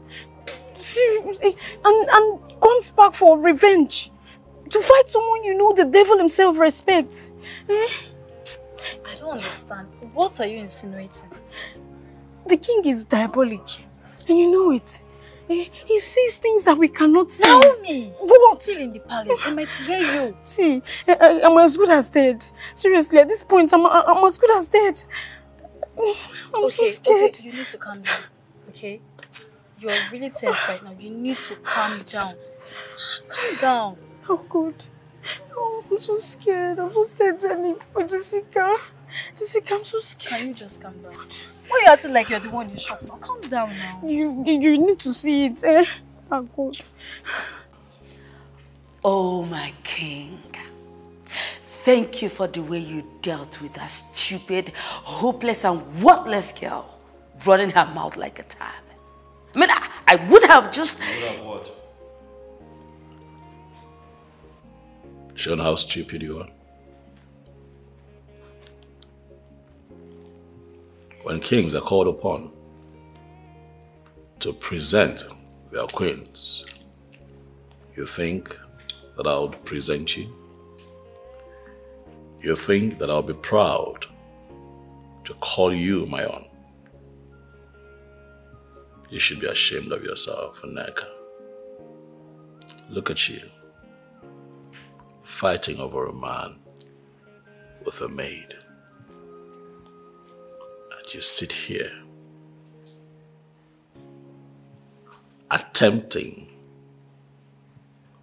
Seriously, and, and guns back for revenge. To fight someone you know the devil himself respects. Eh? I don't understand. What are you insinuating? The king is diabolic. And you know it. Eh, He sees things that we cannot see. Naomi! What? Still in the palace. I might hear you. See, I, I- I'm as good as dead. Seriously, at this point, I'm, I'm as good as dead. I'm so scared. Okay, you need to calm down. Okay? You are really tense right now. You need to calm down. Calm down. Oh, good. Oh, I'm so scared. I'm so scared, Jenny. For Jessica. Jessica, I'm so scared. Can you just calm down? Why are you acting like you're the one you shot now? Calm down now. You, you, you need to see it. Eh? Oh, God. Oh, my king. Thank you for the way you dealt with that stupid, hopeless, and worthless girl running her mouth like a tab. I mean, I, I would have just. You would have what? Shown how stupid you are. When kings are called upon to present their queens, you think that I would present you? You think that I'll be proud to call you my own? You should be ashamed of yourself, Aneka. Look at you, fighting over a man with a maid. And you sit here, attempting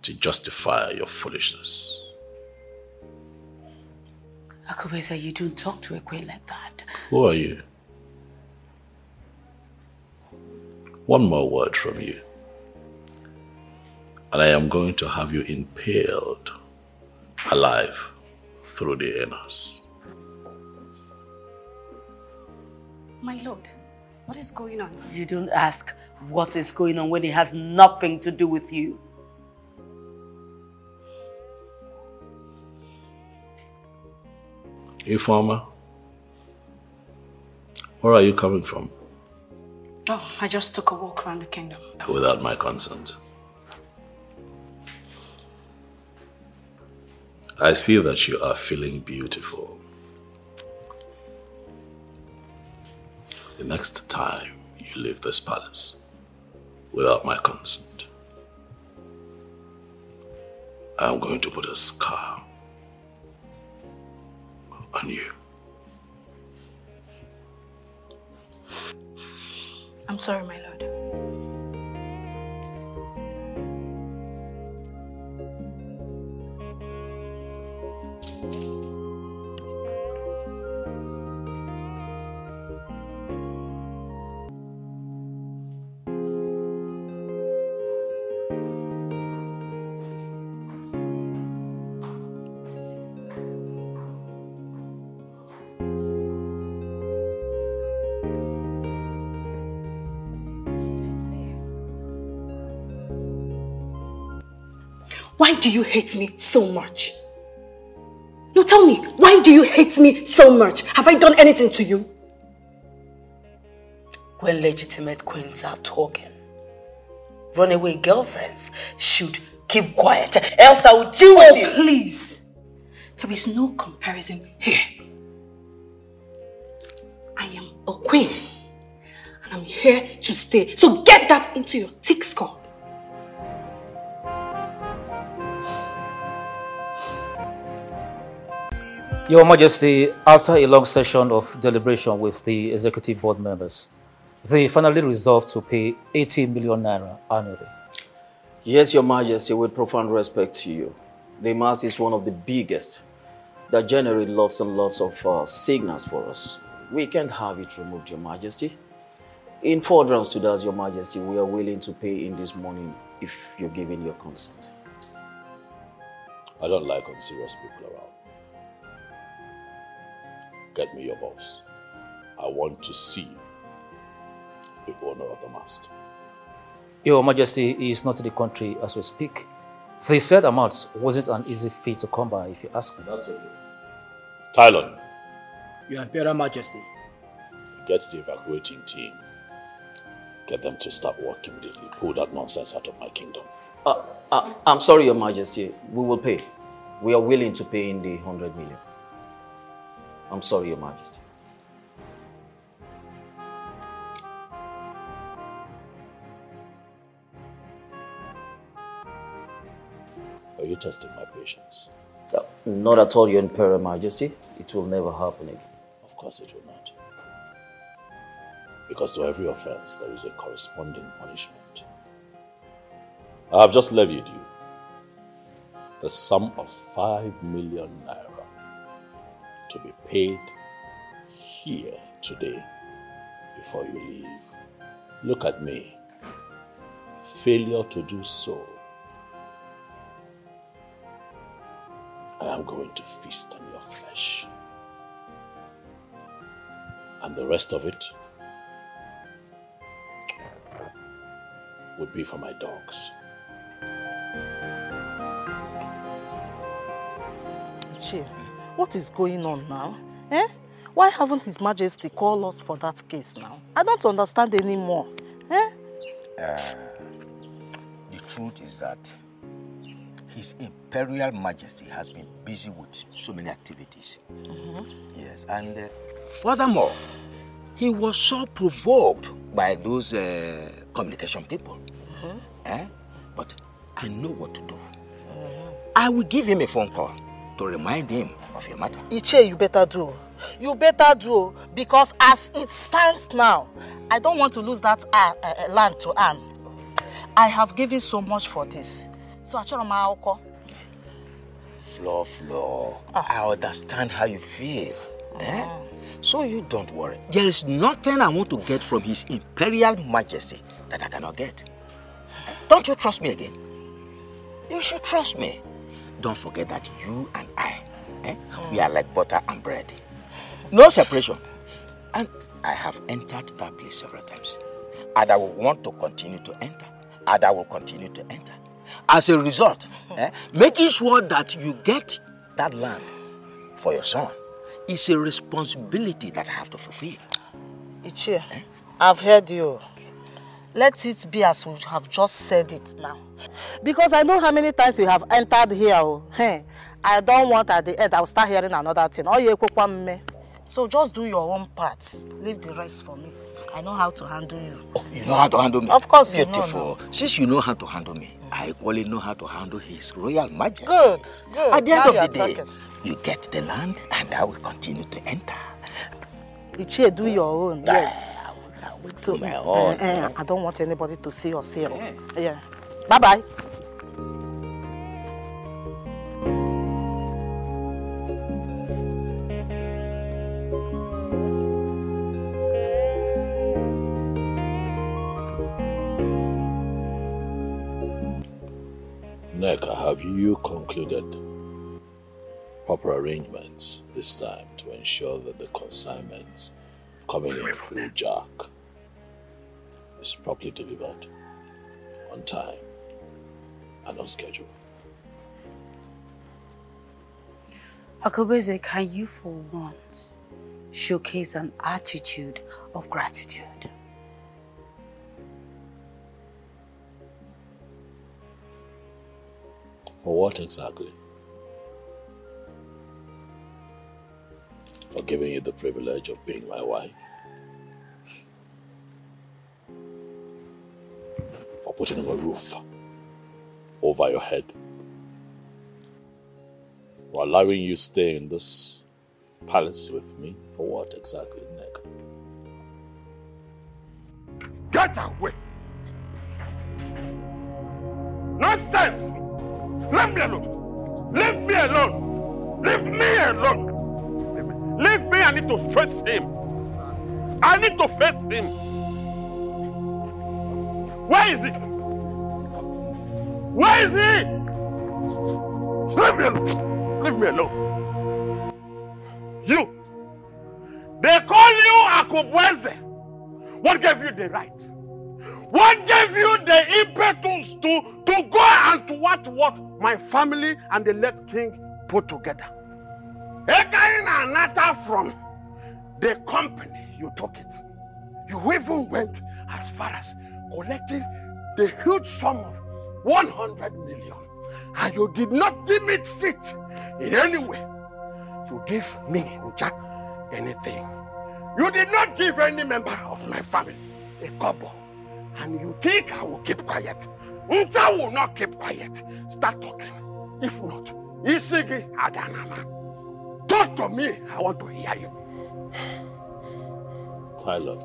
to justify your foolishness. Akubeze, you don't talk to a queen like that. Who are you? One more word from you, and I am going to have you impaled alive through the anus. My lord, what is going on? You don't ask what is going on when it has nothing to do with you. Informer, where are you coming from Oh, I just took a walk around the kingdom. without my consent? I see that you are feeling beautiful. The next time you leave this palace without my consent, I am going to put a scar on you. I'm sorry, my lord. Why do you hate me so much? No, tell me, why do you hate me so much? Have I done anything to you? When legitimate queens are talking, runaway girlfriends should keep quiet, else I will deal with oh, you. please. There is no comparison here. I am a queen. And I'm here to stay. So get that into your thick skull. Your Majesty, after a long session of deliberation with the executive board members, they finally resolved to pay 80 million naira annually. Yes, Your Majesty, with profound respect to you. The mast is one of the biggest that generate lots and lots of uh, signals for us. We can't have it removed, Your Majesty. In furtherance to that, Your Majesty, we are willing to pay in this morning if you're giving your consent. I don't like unserious people around. Get me your boss. I want to see the owner of the mast. Your Majesty is not in the country as we speak. The said amount wasn't an easy feat to come by, if you ask me. That's okay. Tylon, Your Imperial Majesty. get the evacuating team. Get them to start work immediately. Pull that nonsense out of my kingdom. Uh, uh, I'm sorry, Your Majesty. We will pay. We are willing to pay in the 100 million. I'm sorry, Your Majesty. Are you testing my patience? Uh, Not at all, Your Imperial Majesty. It will never happen again. Of course it will not. Because to every offense, there is a corresponding punishment. I have just levied you the sum of 5 million naira to be paid here today before you leave. Look at me. Failure to do so, I am going to feast on your flesh. And the rest of it would be for my dogs. Ichie, what is going on now? Eh? Why haven't His Majesty called us for that case now? I don't understand anymore. Eh? Uh, the truth is that His Imperial Majesty has been busy with so many activities. Yes, and uh, furthermore, he was so provoked by those uh, communication people. Eh? But I know what to do. I will give him a phone call to remind him of your matter. Ichie, you better do. You better do because as it stands now, I don't want to lose that uh, uh, land to Anne. I have given so much for this. So achọrọ m akwụkwọ. Flo, Flo, I understand how you feel. Eh? So you don't worry. There is nothing I want to get from His Imperial Majesty that I cannot get. Don't you trust me again? You should trust me. Don't forget that you and I, eh, we are like butter and bread. No separation. And I have entered that place several times. And I will want to continue to enter. And I will continue to enter. As a result, eh, making sure that you get that land for your son is a responsibility that I have to fulfill. Ichie, I've heard you. Let it be as we have just said it now. Because I know how many times you have entered here. Oh. Hey, I don't want at the end I will start hearing another thing. Oh, you ekwekwa mme. So just do your own part. Leave the rest for me. I know how to handle you. You know how to handle me? Of course you know Beautiful. Since you know how to handle me, I equally know how to handle His Royal Majesty. Good, good. At the end Now of you the day, talking. you get the land and I will continue to enter. Ichie, do your own. Yes. So, my eh, own. eh, I don't want anybody to see or say. Yeah. Bye bye. Neka, have you concluded proper arrangements this time to ensure that the consignments coming in through Jack is properly delivered on time and on schedule? Akubeze, can you for once showcase an attitude of gratitude? For what exactly? For giving you the privilege of being my wife? Putting a roof over your head? For allowing you stay in this palace with me? For what exactly, Nick? Get away! Nonsense! Leave me alone! Leave me alone! Leave me alone. Leave me. I need to face him. I need to face him. Where is he? Where is he? Leave me alone. Leave me alone. You. They call you Akubeze. What gave you the right? What gave you the impetus to, to go and to what what my family and the late king put together? Again another from the company you took it. You even went as far as collecting the huge sum of 100 million. And you did not deem it fit in any way to give me, Nja, anything. You did not give any member of my family a couple. And you think I will keep quiet. Nja will not keep quiet. Start talking. If not, Isigi Adanama. Talk to me. I want to hear you. Tyler,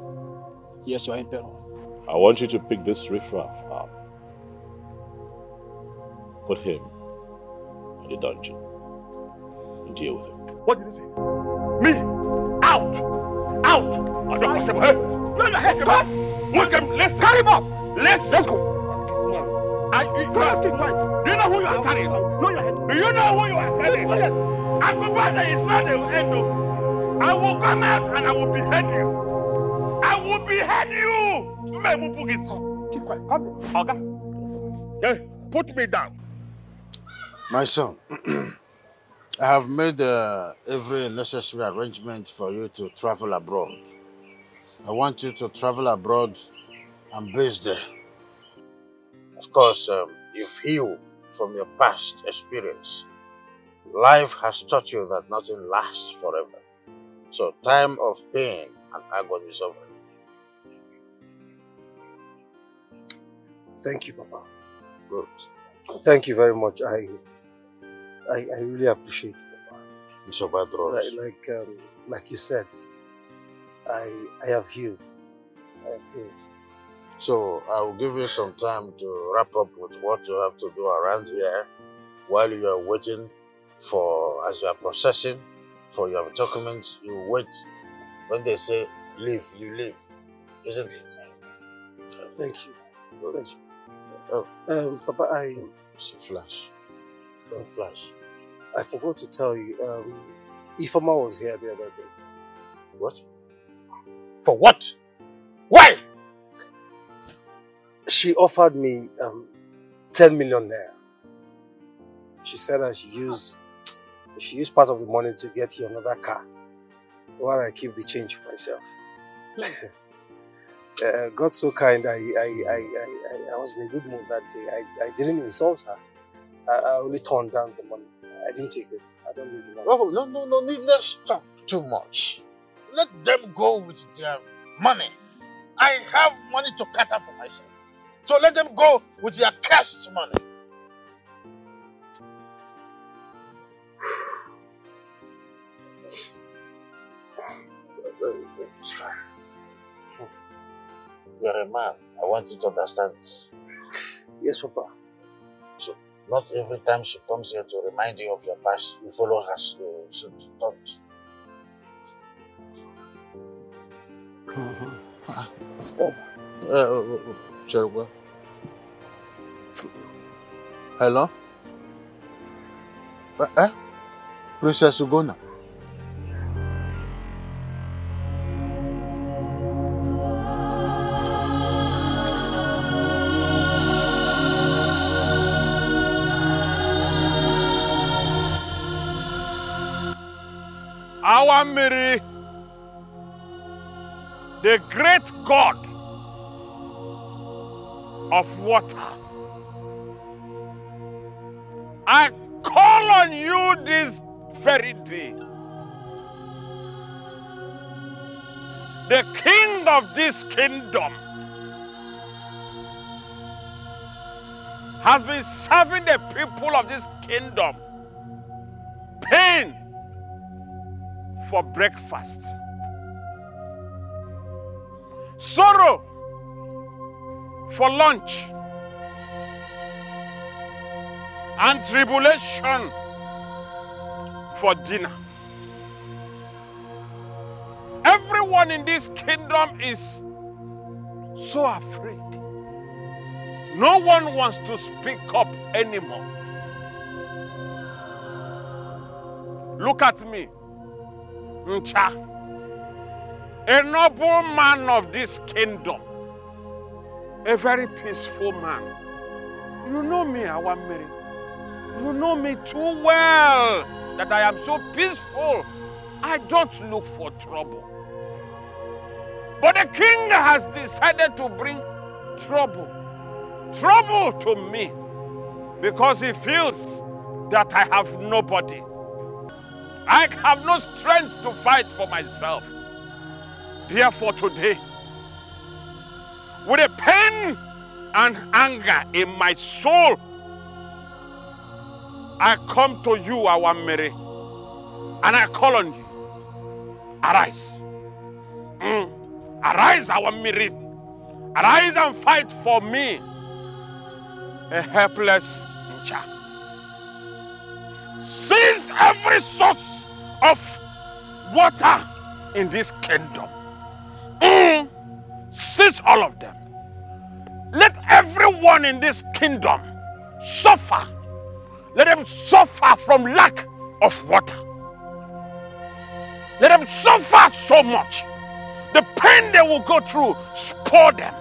Yes, Your Emperor. I want you to pick this riffraff up. Put him in the dungeon and deal with him. What did he say? Me? Out! Out! I don't possible. Hey! No, your head, come! Look him, let's carry him up! Let's, let's go! I, you, you, are, do you know who you are carrying? No, your head. Do you know who you are carrying? Akubasa is not the end of I will come out and I will behead you. I will behead you! Memu Pugis. Keep quiet, come here. Oga. Yeah, put me down. My son, I have made uh, every necessary arrangement for you to travel abroad. I want you to travel abroad and base there. Of course, um, you've healed from your past experience. Life has taught you that nothing lasts forever. So time of pain and agony is over. Thank you, Papa. Good. Thank you very much. I I, I really appreciate it. It's a bad road. Like like, um, like you said, I I have healed. I have healed. So I will give you some time to wrap up with what you have to do around here while you are waiting for, as you are processing for your documents, you wait. When they say leave, you leave. Isn't it? Thank you. Thank you. Oh, Um, Papa, I it's a flash. A flash. I forgot to tell you. Um, Ifama was here the other day. What? For what? Why? She offered me um, 10 million naira. She said that she used she used part of the money to get you another car, while I keep the change for myself. uh, God so kind, I, I, I, I, was in a good mood that day. I, I didn't insult her. I, only turned down the money. I didn't take it. I don't need the money. Oh, no, no, no, let's talk too much. Let them go with their money. I have money to cater for myself. So let them go with their cash money. It's fine. You're a man. I want you to understand this. Yes, Papa. So, not every time she comes here to remind you of your past, you follow her so, so don't. Ah. Uh, uh, uh, Hello? Uh, eh? Princess Ugona. Mary, the great God of waters. I call on you this very day. The king of this kingdom has been serving the people of this kingdom pain for breakfast, sorrow for lunch, and tribulation for dinner. Everyone in this kingdom is so afraid. No one wants to speak up anymore. Look at me. Ncha. A noble man of this kingdom. A very peaceful man. You know me, Awamiri. You know me too well that I am so peaceful. I don't look for trouble. But the king has decided to bring trouble. Trouble to me. Because he feels that I have nobody. I have no strength to fight for myself. Therefore, today, with a pain and anger in my soul, I come to you, our Mary, and I call on you. Arise. Mm. Arise, our Mary. Arise and fight for me, a helpless child. Seize every source of water in this kingdom. Mm. Seize all of them. Let everyone in this kingdom suffer. Let them suffer from lack of water. Let them suffer so much. The pain they will go through, spur them.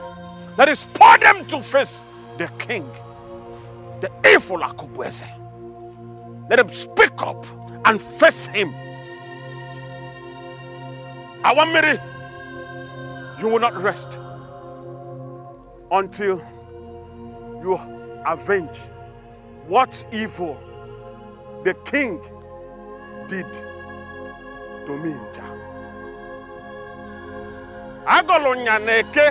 Let it spur them to face the king, the evil Akubeze. Let them speak up and face him. Awamiri, you will not rest until you avenge what evil the king did to me. Agọlụ nya na eke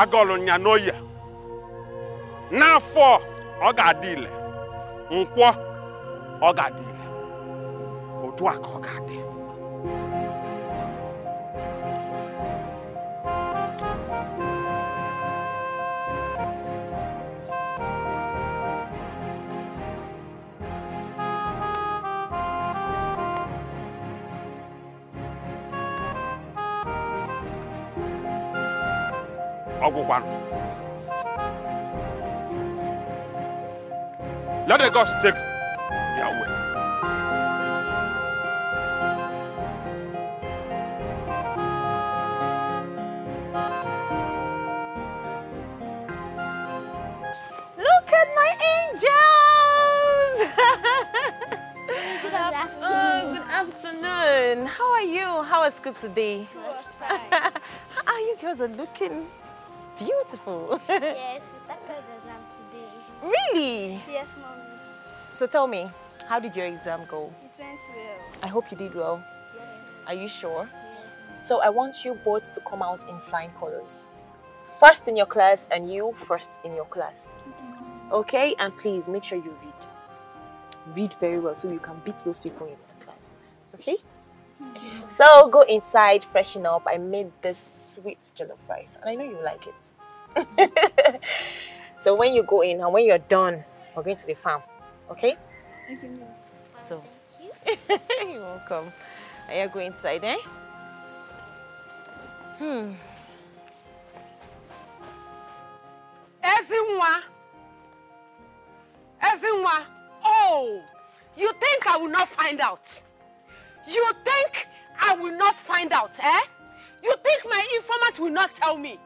agọlụ nya n'oye n'afọ ọ ga-adị ile nkwọ ọ ọgwụkwanụ let the gods take their way Look at my angels! Good afternoon. Oh, good afternoon. How are you? How was school today? was fine. Ah, you girls are looking beautiful. yes, we started the exam today. really? Yes, mommy. So tell me, how did your exam go? It went well. I hope you did well. Yes, Are you sure? yes. So I want you both to come out in flying colors. First in your class and you first in your class. Mm-hmm. Okay? And please make sure you read. Read very well so you can beat those people in your class. Okay? So go inside, freshen up. I made this sweet jollof rice and I know you like it. so when you go in and when you're done, we're going to the farm. Okay? Thank you, mom. So you're welcome. Are you go inside, eh? Hmm. Ezinwa. Ezinwa. Oh, you think I will not find out? You think I will not find out, eh? You think my informant will not tell me?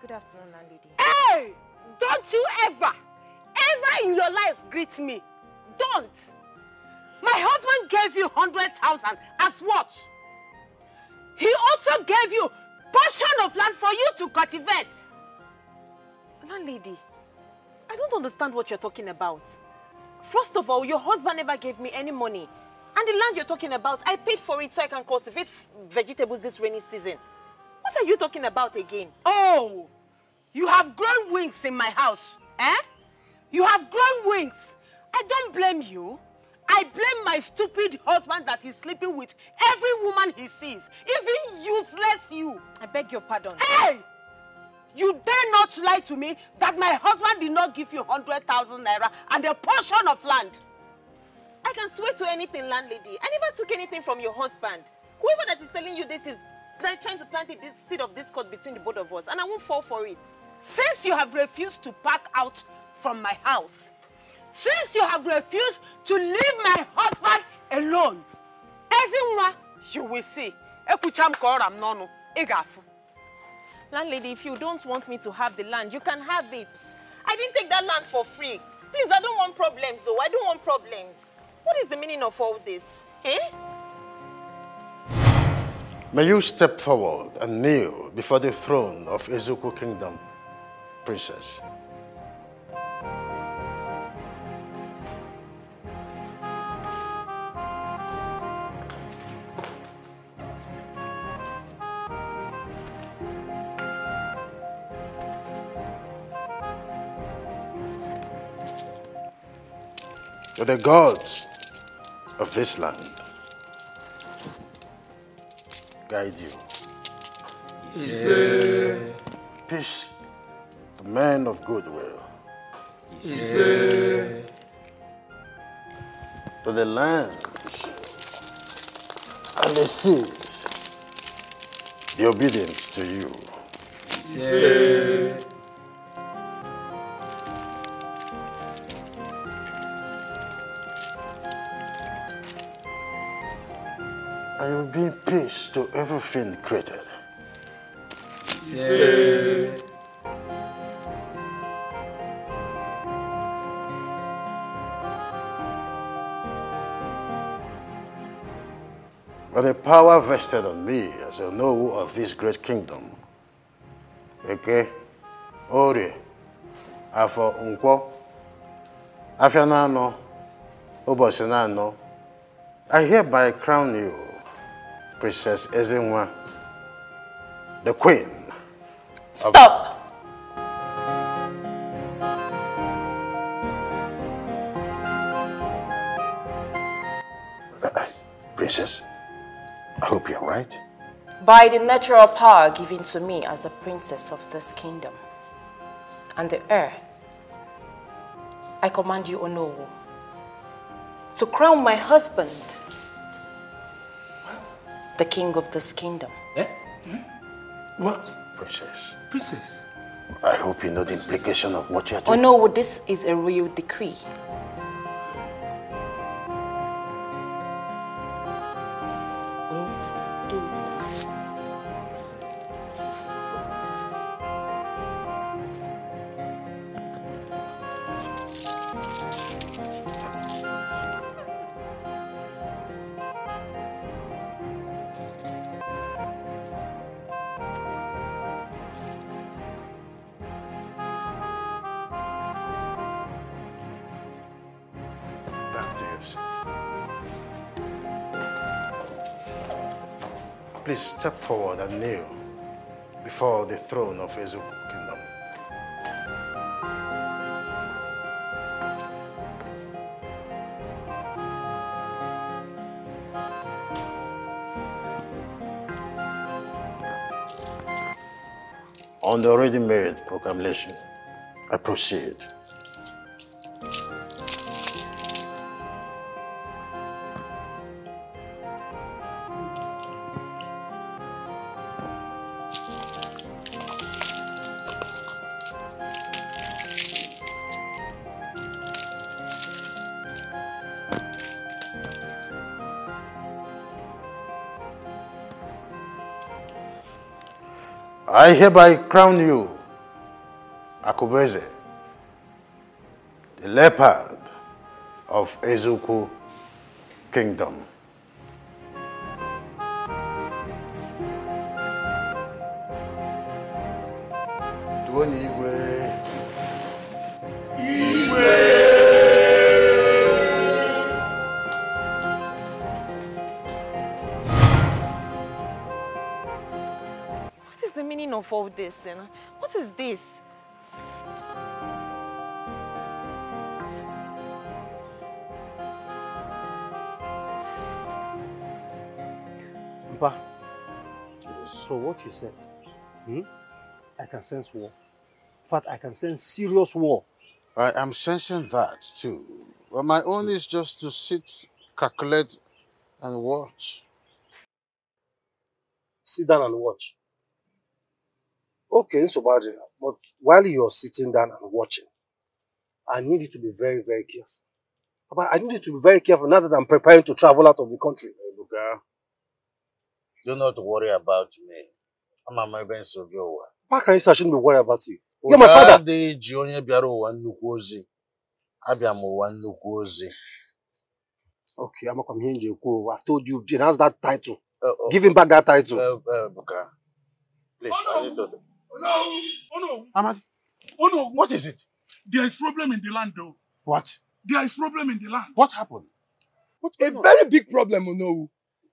Good afternoon, landlady. Hey! Don't you ever, ever in your life greet me. Don't. My husband gave you 100,000 as what? He also gave you portion of land for you to cultivate. Landlady, I don't understand what you're talking about. First of all, your husband never gave me any money. And the land you're talking about, I paid for it so I can cultivate vegetables this rainy season. What are you talking about again? Oh, you have grown wings in my house, eh? You have grown wings. I don't blame you. I blame my stupid husband that is sleeping with every woman he sees, even useless you. I beg your pardon. Hey! You dare not not lie to me that my husband did not give you 100,000 naira and a portion of land. I can swear to anything, landlady. I never took anything from your husband. Whoever that is telling you this is like trying to plant this seed of discord between the both of us, and I won't fall for it. Since you have refused to pack out from my house, since you have refused to leave my husband alone, Ezinwa, you will see. Ekucham koram nono, igafu. Landlady, if you don't want me to have the land, you can have it. I didn't take that land for free. Please, I don't want problems, though. I don't want problems. What is the meaning of all this? Eh? May you step forward and kneel before the throne of Ezuku Kingdom, Princess. the gods of this land guide you. Ise. Peace, the man of goodwill. Ise. To the lands and the seas, be obedient to you. Ise. Bring peace to everything created. Ise. By the power vested on me as a Nowu of this great kingdom, Eke, Orie, Afọ Nkwọ, Afia na anọ, ụbọchị I hereby crown you, Princess Ezenwa, the Queen. Stop! Princess, I hope you're right. By the natural power given to me as the princess of this kingdom and the heir, I command you, Onowu, to crown my husband, the king of this kingdom. eh What? Princess, Princess. I hope you know the implication of what you're doing. Oh no, this is a royal decree. Forward and kneel before the throne of Ezuku Kingdom. On the already made proclamation, I proceed. I hereby crown you, Akubeze, the leopard of Ezuku Kingdom. Meaning of all this? And? What is this? Ba, so what you said, hmm? I can sense war. In fact, I can sense serious war. I am sensing that too. But my own is just to sit, calculate, and watch. Sit down and watch. Okay, Nsobadi, but while you're sitting down and watching, I need you to be very, very careful. Papa, I need you to be very careful now that I'm preparing to travel out of the country. Ebuka, do not worry about me. I'm a man so go. How can you say I shouldn't be worried about you? You're my father. adịghị ji onye bịara ụwa nnukwu ozi. Abịa m ụwa nnukwu ozi. Okay, I'm from here. I've told you, Jane that title. Give him back that title. Ebuka, please, I need to... Oh no! Oh no! Amadi, Oh no! what is it? There is problem in the land though. What? There is problem in the land. What happened? A very big problem, Onowu.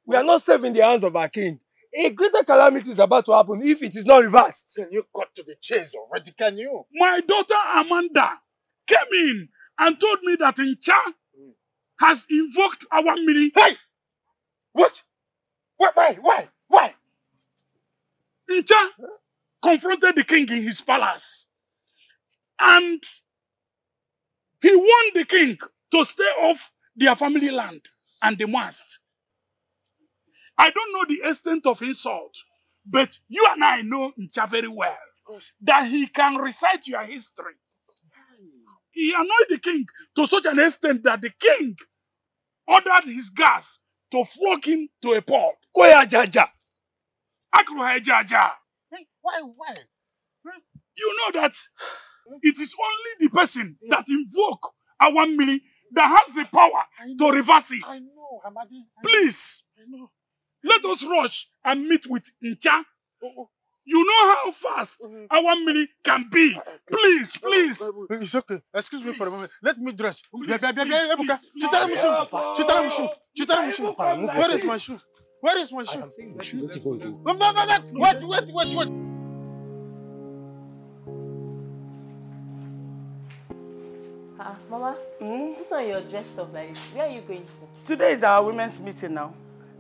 We are not safe in the hands of our king. A greater calamity is about to happen if it is not reversed. Can you cut to the chase already, can you? My daughter Amanda came in and told me that Ncha has invoked our mini. Hey! What? Why? Why? Why? Why? Ncha confronted the king in his palace and he warned the king to stay off their family land and the mast. I don't know the extent of insult, but you and I know Ncha very well that he can recite your history. He annoyed the king to such an extent that the king ordered his guards to flog him to a pole. Koya Jaja. Akruha Jaja. Why? Why? Hmm? You know that hmm? it is only the person that invoke our mili that has the power to reverse it. I know, Amadi. Please, I know. let us rush and meet with Ncha. Oh, oh. You know how fast mm-hmm. our mili can be. Uh, uh, uh, please, please. It's okay. Excuse me for a moment. Let me dress. Where is my shoe? Where is my shoe? Wait, wait, wait, wait. Mama, this one you're dressed up like this. Where are you going to? Today is our women's meeting now.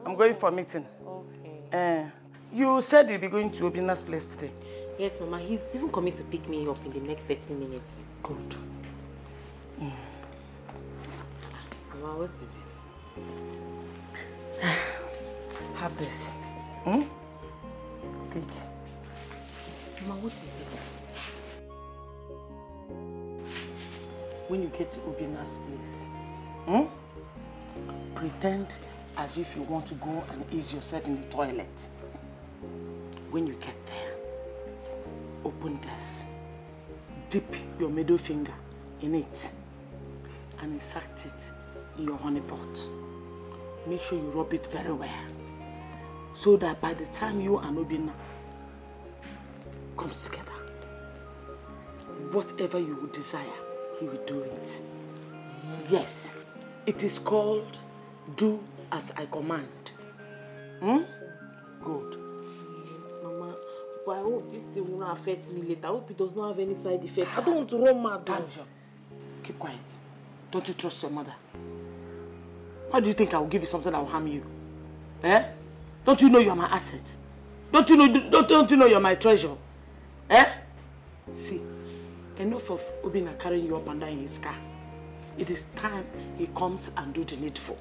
I'm going for meeting. Okay. Uh, you said you'll be going to Obina's place today. Yes, Mama. He's even coming to pick me up in the next 30 minutes. Good. Mama, what is it? Have this. Hmm? Take. Mama, what is this? When you get to Obina's place, hmm? pretend as if you want to go and ease yourself in the toilet. When you get there, open this. Dip your middle finger in it and insert it in your honey pot. Make sure you rub it very well so that by the time you and Obina comes together, whatever you desire, he will do it. Yes, it is called do as I command. Hmm? Good. Mama, but I hope this thing will not affect me later. I hope it does not have any side effects. I don't want to run mad. Down. Keep quiet. Don't you trust your mother? Why do you think I will give you something that will harm you? Eh? Don't you know you are my asset? Don't you know, don't, don't you know you're my treasure? Eh? See, enough of Obina carrying you up and down in his car. It is time he comes and do the needful.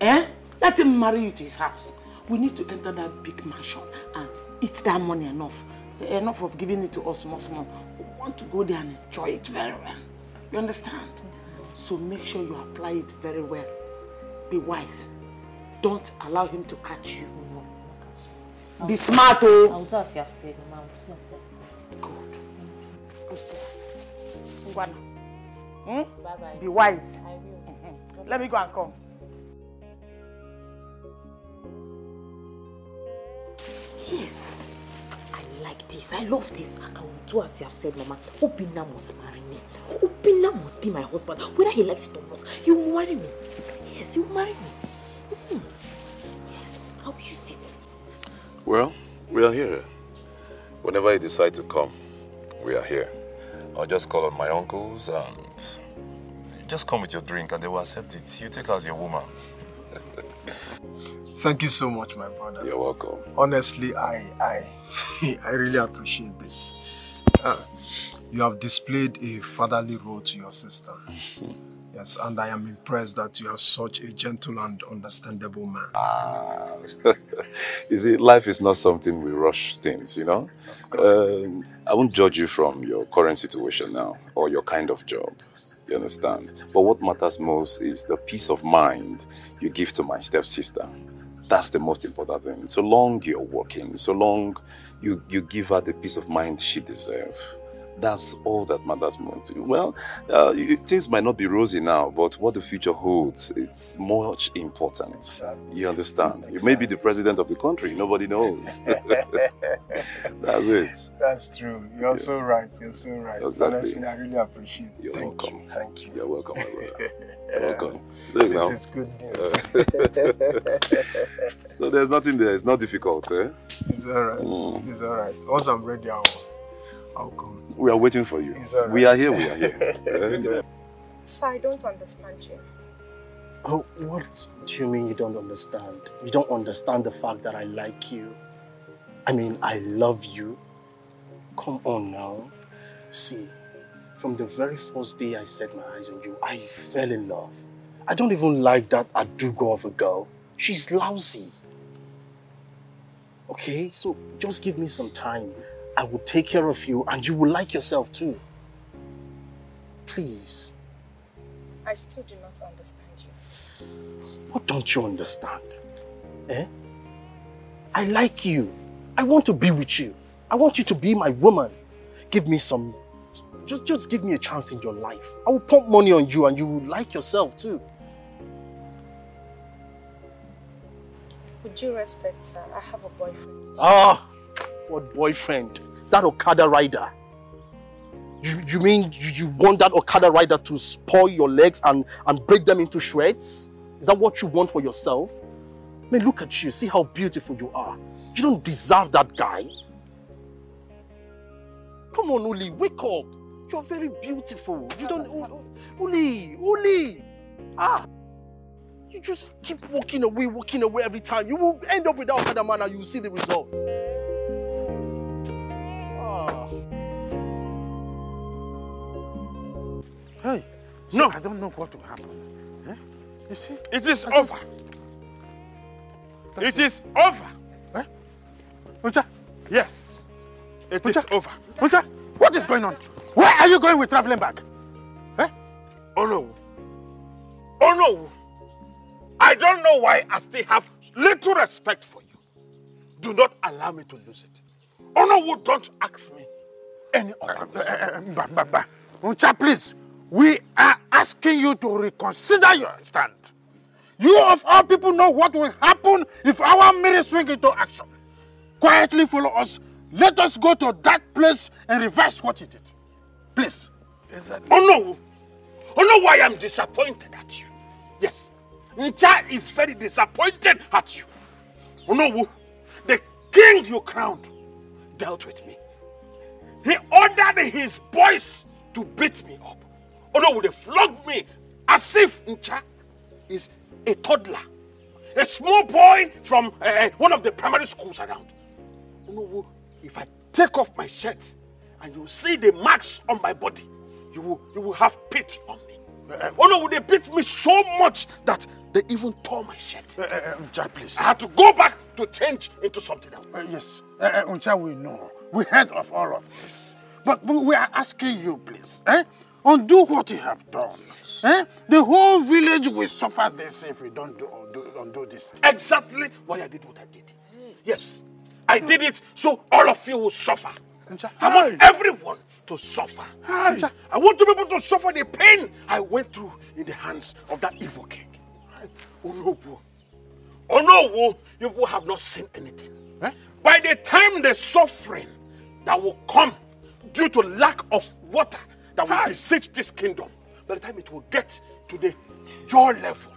Eh? Let him marry you to his house. We need to enter that big mansion and eat that money enough. Enough of giving it to us small, small. We want to go there and enjoy it very well. You understand? so make sure you apply it very well. Be wise. Don't allow him to catch you. Be smart, oh. I'll do as you have said, Mama. I'll do as you have said. Good. Good. Ngwana. Hmm? Bye-bye. Be wise. I will. Mhm. Let me go and come. Yes. I like this. I love this. I will do as you have said, Mama. Obina must marry me. Obina must be my husband. Whether he likes it or not, he will marry me. Yes, he will marry me. Mhm. Yes, I'll use it. Well, we are here. Whenever you decide to come, we are here. I'll just call on my uncles and just come with your drink and they will accept it. You take her as your woman. Thank you so much, my brother. You're welcome. Honestly, I I I really appreciate this. Uh, You have displayed a fatherly role to your sister. yes, and I am impressed that you are such a gentle and understandable man. Ah, you see, life is not something we rush things, you know? Um, I won't judge you from your current situation now or your kind of job. You understand? But what matters most is the peace of mind you give to my stepsister. That's the most important thing. So long you're working, so long you, you give her the peace of mind she deserves. That's all that matters most. Well, uh, things might not be rosy now, but what the future holds, it's much important. You understand? You may be the president of the country, nobody knows. That's it. That's true. You're so right. You're so right. Exactly. Honestly, I really appreciate it. You're Thank welcome. you. Thank you. You're welcome, my brother. You're welcome. Look now. is good news. so there's nothing there. It's not difficult, eh? It's alright. Mm. It's alright. Once I'm ready, I'll, I'll come. We are waiting for you. It's all right. We are here. We are here. It's all right. Sir, I don't understand you. Oh, what do you mean you don't understand? You don't understand the fact that I like you? I mean, I love you. Come on now. See, from the very first day I set my eyes on you, I fell in love. I don't even like that Adugo of a girl. She's lousy. Okay, so just give me some time. I will take care of you and you will like yourself too. Please. I still do not understand you. What don't you understand? Eh? I like you. I want to be with you. I want you to be my woman. Give me some. Just, just give me a chance in your life. I will pump money on you and you will like yourself too. With due respect, sir, I have a boyfriend. Ah, what boyfriend? That Okada rider. You, you mean you, you want that Okada rider to spoil your legs and, and break them into shreds? Is that what you want for yourself? I mean, look at you. See how beautiful you are. You don't deserve that guy. Come on, Uli, wake up. You're very beautiful. You don't. Uli, Uli. Ah. You just keep walking away, walking away every time. You will end up with that other man and you will see the results. Hey, no, I don't know what will happen. Eh? You see? It is over. It is over. Eh? Uncha? Yes. It is over. Uncha, what is going on? Where are you going with traveling bag? Eh? Oh no. Oh no. I don't know why I still have little respect for you. Do not allow me to lose it. Oh no, don't ask me any other uh, question. Uh, uh, ba, ba, ba. Uncha, please. We are asking you to reconsider your stand. You of all people know what will happen if Awamiri swing into action. Quietly follow us. Let us go to that place and reverse what you did. Please. Oh no! Oh no, why I'm disappointed at you. Yes, Ncha is very disappointed at you. Oh no, the king you crowned dealt with me. He ordered his boys to beat me up. Oh no, they flogged me as if Ncha is a toddler, a small boy from uh, one of the primary schools around. Oh no, if I take off my shirt and you see the marks on my body, you will, you will have pity on me. oh no, they beat me so much that they even tore my shirt. Uncha, please. I had to go back to change into something else. Uh, yes, uh, uh, Uncha, we know. We heard of all of this. But we we are asking you, please, eh? Undo what you have done. Eh? The whole village will suffer this if we don't do, undo, undo this. Exactly why I did what I did. Yes, I did it so all of you will suffer. I want everyone to suffer. I want to be able to suffer the pain I went through in the hands of that evil king. Oh no, bro. Oh no, bro. you people have not seen anything. By the time the suffering that will come due to lack of water that will besiege this kingdom, by the time it will get to the jaw level,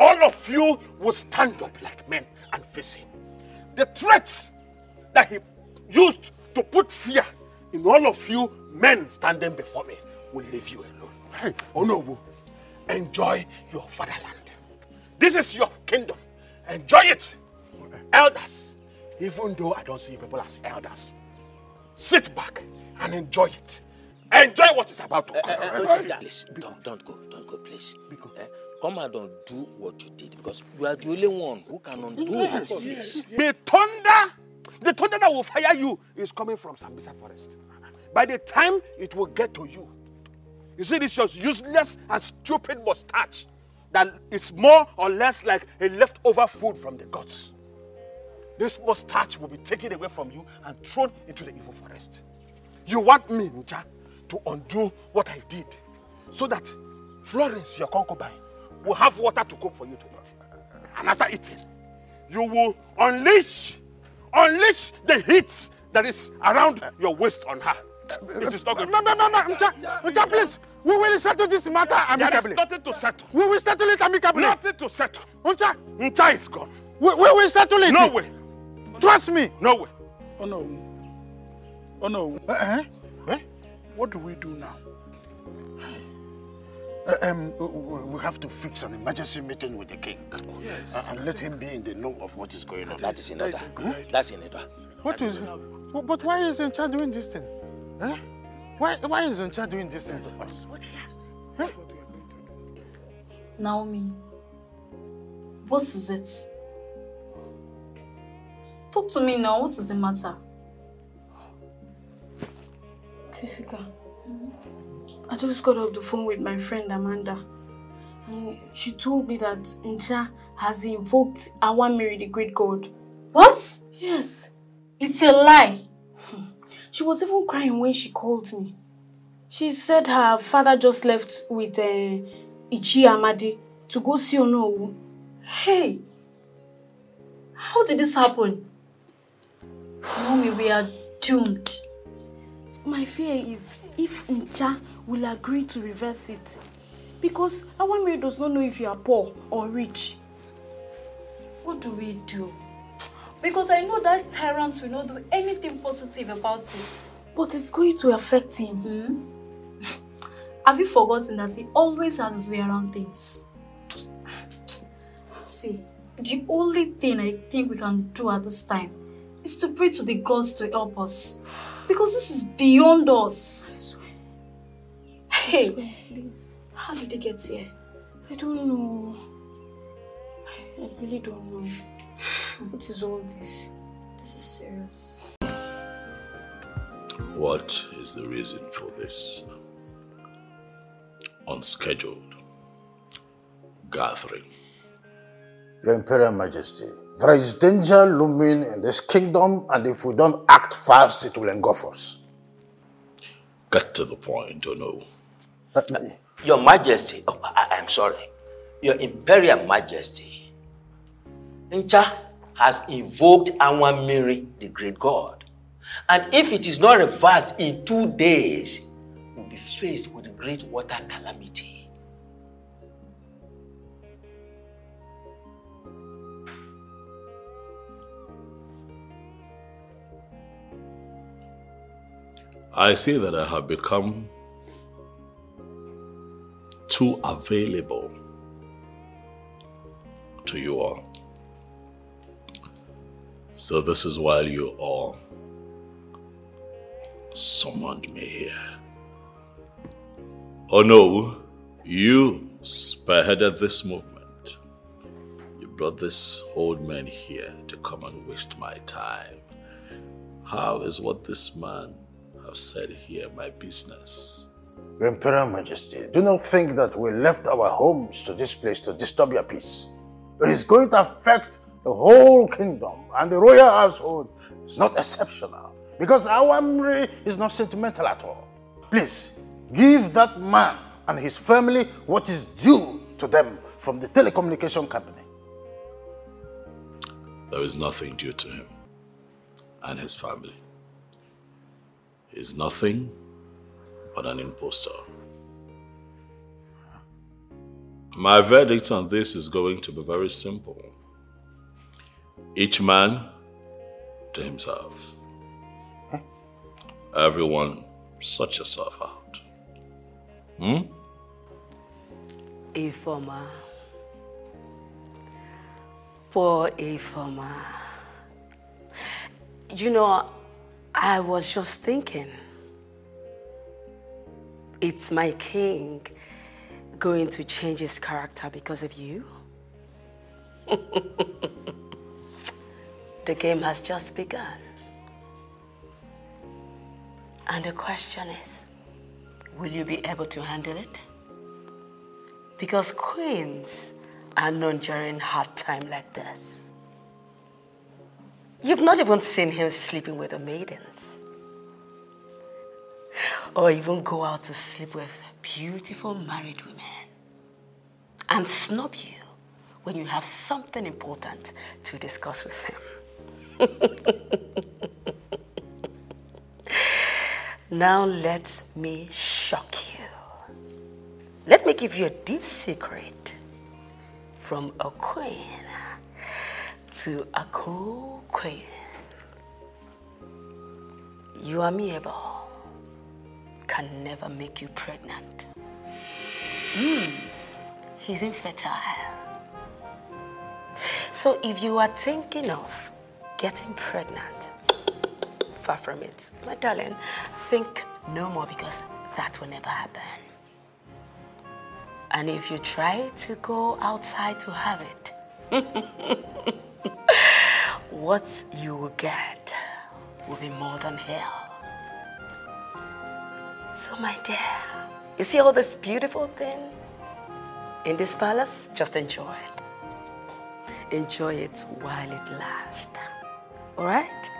all of you will stand up like men and face him. The threats that he used to put fear in all of you men standing before me will leave you alone. Hey, Onowu, enjoy your fatherland. This is your kingdom. Enjoy it. Elders, even though I don't see people as elders, sit back and enjoy it. Enjoy what is about to Uh, come. uh, uh, please, don't, don't go, don't go, please. Eh, come and undo what you did because you are the only one who can undo Yes, this. yes. The thunder, the thunder that will fire you is coming from Sambisa Forest. By the time it will get to you, you see this your useless and stupid mustache that is more or less like a leftover food from the gods. This mustache will be taken away from you and thrown into the evil forest. You want me, Nja, to undo what I did so that Florence, your concubine, will have water to cook for you to eat. And after eating, you will unleash, unleash the heat that is around your waist on her. It is not good. No, no, no, no, Ncha, Ncha, please. We will settle this matter There is amicably. nothing to settle. We will settle it amicably. Nothing to settle. Ncha, Ncha is gone. we, we will settle it. No way. Trust me. No way. Oh no. Oh no. Uh-huh. What do we do now? Uh, um, w- w- we have to fix an emergency meeting with the king. Yes. Uh, and let him be in the know of what is going on. That is in That is order. good. That's in order. What is? But but why is Ncha doing this thing? Huh? Why why is Ncha doing this thing to us? Huh? Naomi, what is it? Talk to me now. What is the matter? Jessica, I just got off the phone with my friend Amanda. And she told me that Ncha has invoked Awamiri, the great god. What? Yes. It's a lie. She was even crying when she called me. She said her father just left with uh, Ichi Amadi to go see Onowu. Hey, how did this happen? Mommy, we are doomed. My fear is if Ncha will agree to reverse it. Because Awamiri does not know if you are poor or rich. What do we do? Because I know that tyrant will not do anything positive about it. But it's going to affect him. Hmm? Have you forgotten that he always has his way around things? See, the only thing I think we can do at this time is to pray to the gods to help us. Because this is beyond us. Hey, Please. how did they get here? I don't know. I really don't know. What is all this? This is serious. What is the reason for this unscheduled gathering? Your Imperial Majesty, there is danger looming in this kingdom, and if we don't act fast, it will engulf us. Get to the point, or no? Your Majesty, oh, I, I'm sorry. Your Imperial Majesty, Ncha has invoked Awamiri, the great god. And if it is not reversed in two days, we'll be faced with a great water calamity. I see that I have become too available to you all. So this is why you all summoned me here. Oh no, you spearheaded this movement. You brought this old man here to come and waste my time. How is what this man have said here my business? Your Imperial Majesty, do not think that we left our homes to this place to disturb your peace. It is going to affect the whole kingdom, and the royal household is not exceptional because Awamiri is not sentimental at all. Please, give that man and his family what is due to them from the telecommunication company. There is nothing due to him and his family. Is nothing but an impostor. My verdict on this is going to be very simple. Each man to himself. Everyone, sort yourself out. Hmm? Ifoma. Poor Ifoma. You know, I was just thinking. it's my king going to change his character because of you? the game has just begun. And the question is, will you be able to handle it? Because queens are known during hard time like this. You've not even seen him sleeping with the maidens. Or even go out to sleep with beautiful married women. And snub you when you have something important to discuss with him. now let me shock you. Let me give you a deep secret from a queen to a cool queen. You amiable can never make you pregnant. Hmm, he's infertile. So if you are thinking of getting pregnant, far from it, my darling, think no more because that will never happen. And if you try to go outside to have it, what you will get will be more than hell. So, my dear, you see all this beautiful thing in this palace? Just enjoy it. Enjoy it while it lasts. All right?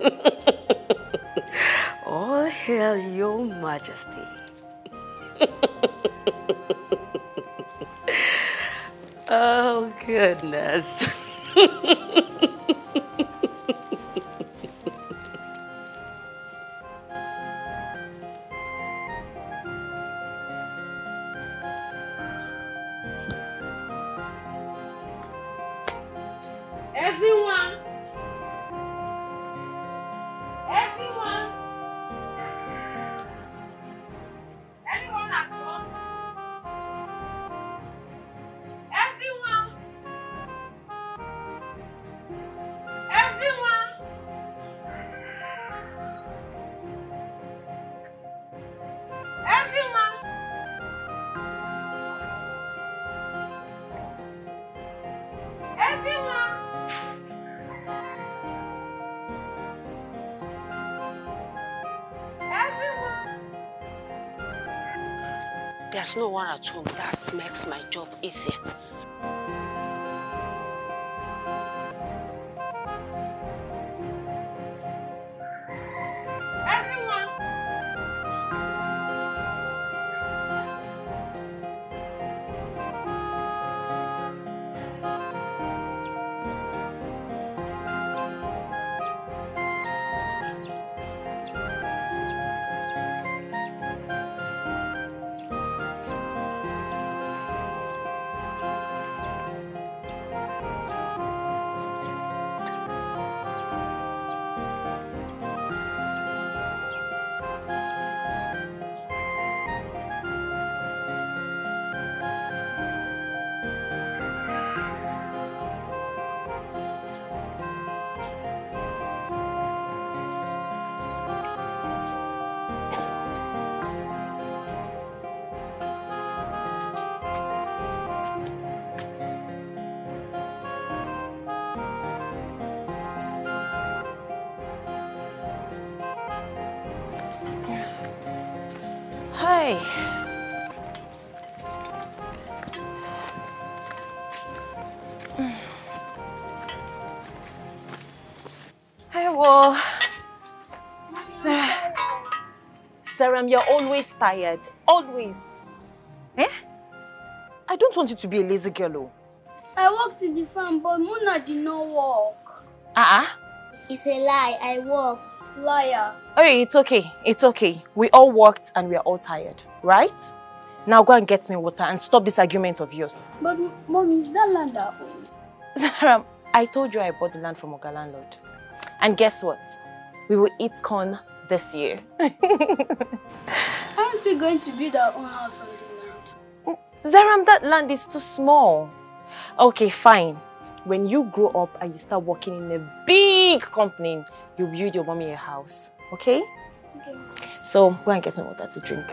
all hail your majesty. oh, goodness. Everyone! Everyone! No one at home. That makes my job easier. Sarah, you're always tired. Always. Eh? I don't want you to be a lazy girl, oh. I worked in the farm, but Muna did not work. Uh-uh. It's a lie. I worked. Liar. Okay, it's okay. It's okay. We all worked and we are all tired, right? Now go and get me water and stop this argument of yours. But, Mommy, is that land our own? I told you I bought the land from Oga landlord. And guess what? We will eat corn this year. Aren't we going to build our own house on the land? Zaram, that land is too small. Okay, fine. When you grow up and you start working in a big company, you build your mommy a house, okay? Okay. So go and get me water to drink.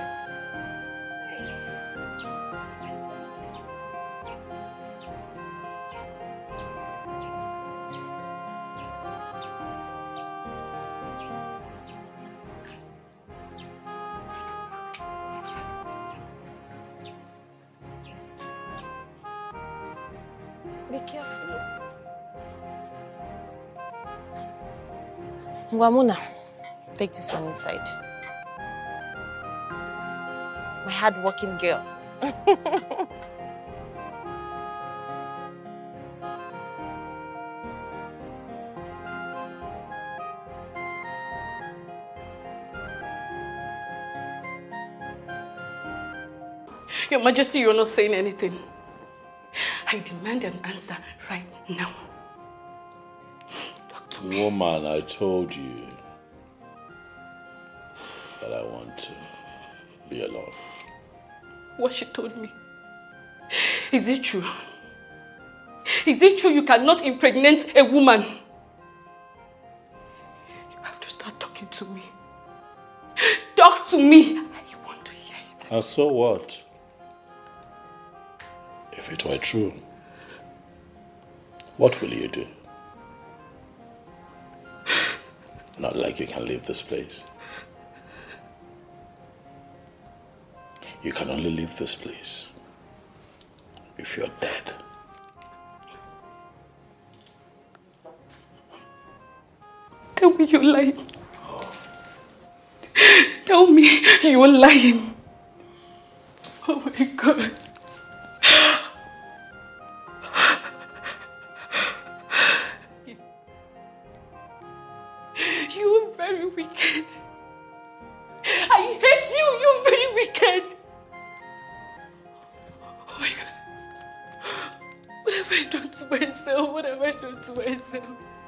Wamuna, take this one inside. My hard-working girl. Your Majesty, you're not saying anything. I demand an answer right now. Woman, I told you that I want to be alone. What she told me. Is it true? Is it true you cannot impregnate a woman? You have to start talking to me. Talk to me. I want to hear it. And so what? If it were true, what will you do? Not like you can leave this place. You can only leave this place if you're dead. Tell me you're lying. Tell me you're lying. Oh my God. Done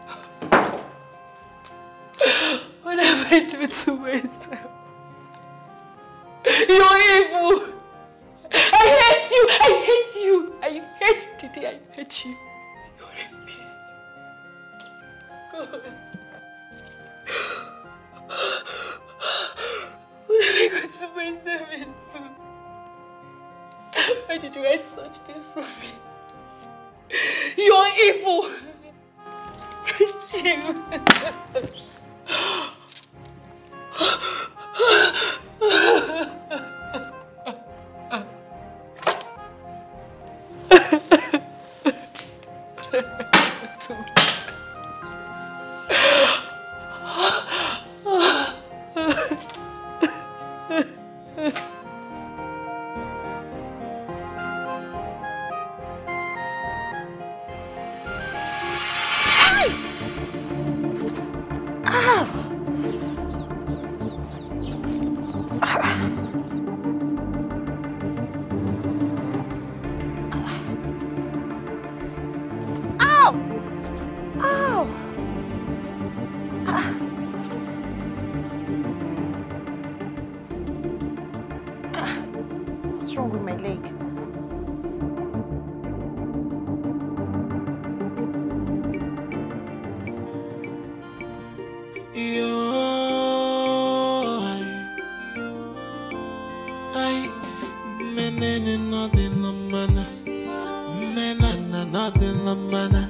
nothing la mana.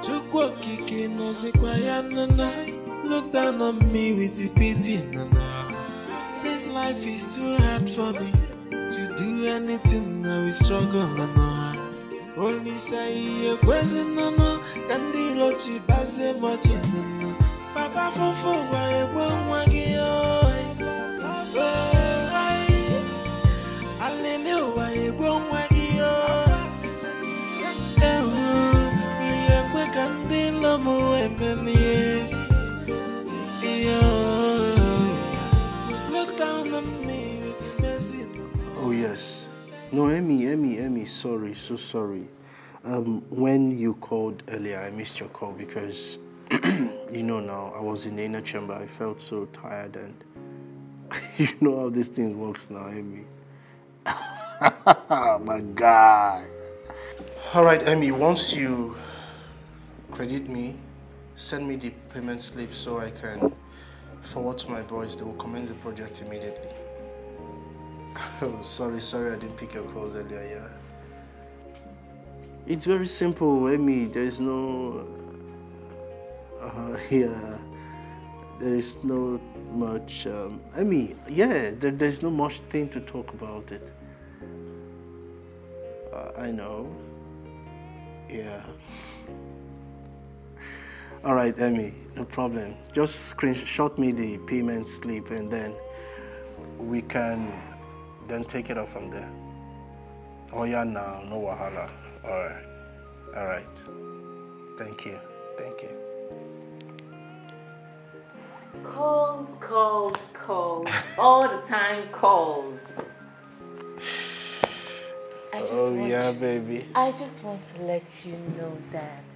Chukwu okike nọzikwa ya nana. Look down on me with the pity nana. This life is too hard for me to do anything. I will struggle nana. Only say ekwezi nana, kandi lochi base mochi nana. Papa fufu wa egwe nwa gị Oh yes. No, Emmy, Emmy, Emmy, sorry, so sorry. Um, when you called earlier, I missed your call because, you know now, I was in the inner chamber. I felt so tired and you know how this thing works now, Emmy. My God. All right, Emmy, once you credit me, send me the payment slip so I can forward to my boys. They will commence the project immediately. Oh, sorry, sorry, I didn't pick your calls earlier. Yeah. It's very simple, Amy. There's no. Uh, yeah. There is no much. Um, mean, yeah, there, there's no much thing to talk about it. Uh, I know. Yeah. All right, Emmy, no problem. Just screenshot me the payment slip and then we can then take it up from there. Oh yeah, now, no wahala. All right. All right. Thank you. Thank you. Calls, calls, calls. All the time calls. I just Oh yeah, baby. I just want to let you know that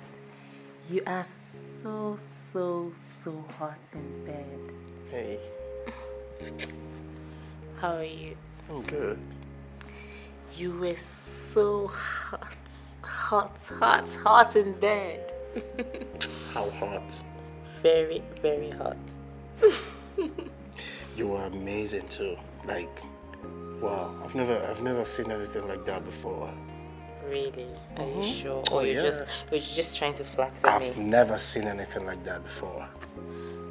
you are so, so, so hot in bed. Hey, How are you? I'm good. You were so hot, hot, hot, hot in bed. How hot? Very, very hot. You were amazing too. Like, wow. I've never, I've never seen anything like that before. Really? Are you Mhm. sure? Oh, or you're yeah. just were you just trying to flatter me. I've never seen anything like that before.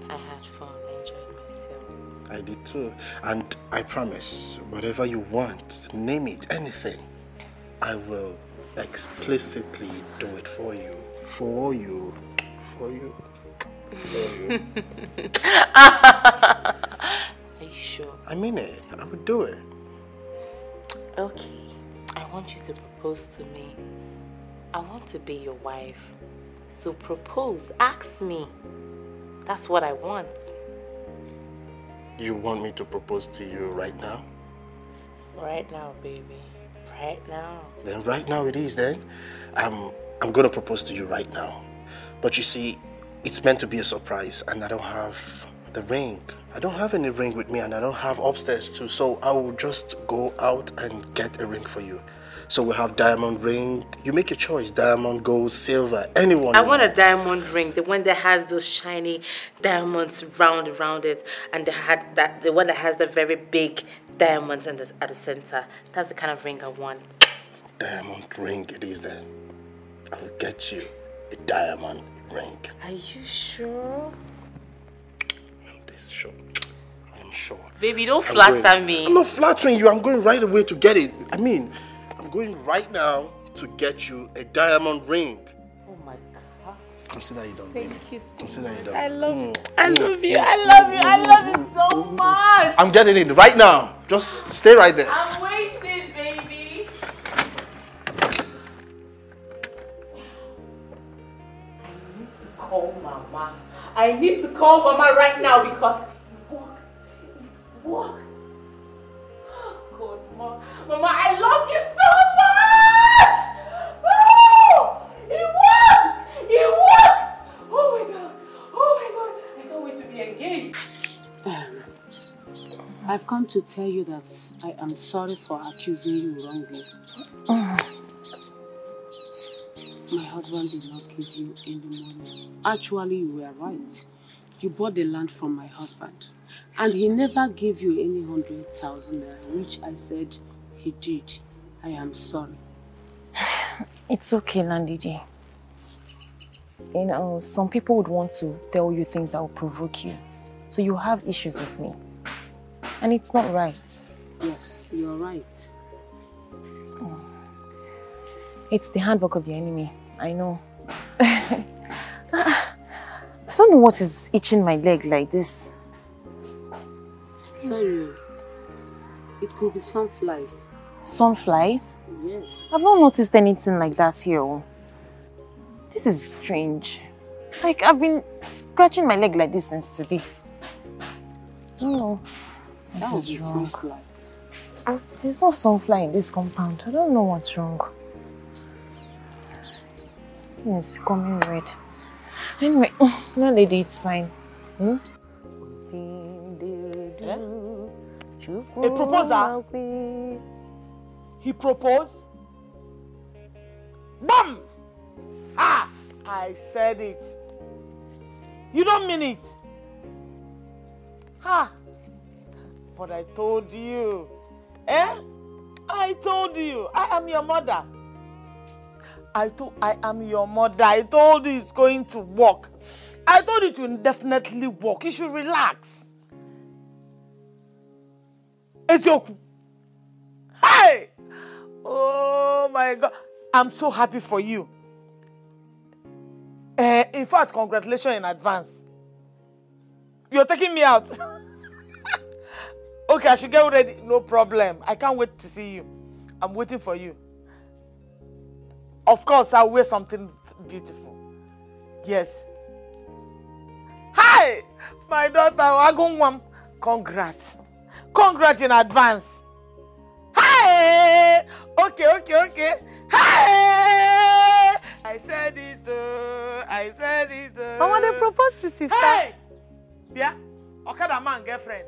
I had fun, I enjoyed myself. I did too. And I promise, whatever you want, name it, anything, I will explicitly do it for you. For you. For you. For you. Are you sure? I mean it. I would do it. Okay. I want you to propose to me. I want to be your wife. So propose. Ask me. That's what I want. You want me to propose to you right now? Right now, baby. Right now. Then right now it is then. I'm I'm gonna propose to you right now. But you see, it's meant to be a surprise and I don't have the ring. I don't have any ring with me and I don't have upstairs too. So I will just go out and get a ring for you. So we have diamond ring. You make your choice. Diamond, gold, silver, anyone. I want a diamond ring, the one that has those shiny diamonds round around it, and the had that the one that has the very big diamonds in the, at the center. That's the kind of ring I want. Diamond ring it is then. I will get you a diamond ring. Are you sure? This sure. I'm sure. Baby, don't I'm flatter going- me. I'm not flattering you. I'm going right away to get it. I mean, I'm going right now to get you a diamond ring. Oh my god. Consider you done. Thank baby. you so Consider you done. I love you. Mm, I mm, love you. mm, I love you. I love you so much. I'm getting it right now. Just stay right there. I need to call Mama right now because it worked. It worked. Oh, God, Mama. Mama, I love you so much. Oh, it worked. It worked. Oh my God. Oh my God. I can't wait to be engaged. Um, I've come to tell you that I am sorry for accusing you wrongly. My husband did not give you any money. Actually, you were right. You bought the land from my husband. And he never gave you any hundred thousand which I said he did. I am sorry. It's okay, Landiji. You know, some people would want to tell you things that will provoke you. So you have issues with me. And it's not right. Yes, you're right. Mm. It's the handwork of the enemy. I know. I don't know what is itching my leg like this. Sorry. It could be some flies. Sunflies? Yes. I've not noticed anything like that here. oh. This is strange. Like, I've been scratching my leg like this since today. I don't know. That What is wrong? sunfly. Ah, there's no sunfly in this compound. I don't know what's wrong. It's becoming red. Anyway, no lady, it's fine. Hmm? A proposal? He proposed? Bam! Ah! I said it. You don't mean it. Ha! But I told you. Eh? I told you. I am your mother. I told I am your mother. I told you it's going to work. I told you it will definitely work. You should relax. Ezioku. Hey! Oh my God. I'm so happy for you. Uh, in fact, congratulations in advance. You're taking me out. okay, I should get ready. No problem. I can't wait to see you. I'm waiting for you. Of course, I'll wear something beautiful. Yes. Hi, my daughter Agungwam. Congrats. Congrats in advance. Hi. Okay, okay, okay. Hi. I said it. Uh, I said it. Uh. Mama, they proposed to sister. Hey. Yeah. Okada man girlfriend.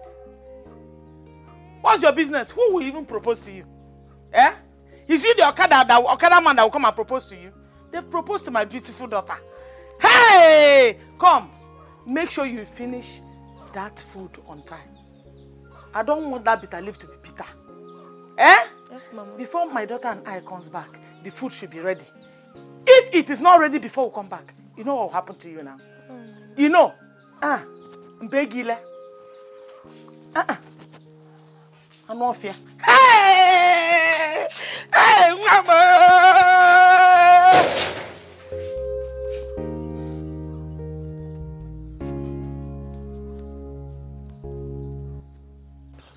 What's your business? Who will even propose to you? Eh? Is you the Okada that Okada man that will come and propose to you? They've proposed to my beautiful daughter. Hey! Come. Make sure you finish that food on time. I don't want that bitter leaf to be bitter. Eh? Yes, Mama. Before my daughter and I comes back, the food should be ready. If it is not ready before we come back, you know what will happen to you now? You know? Ah, mbegile. Ah, ah. I'm not fear. Hey! Hey, mama!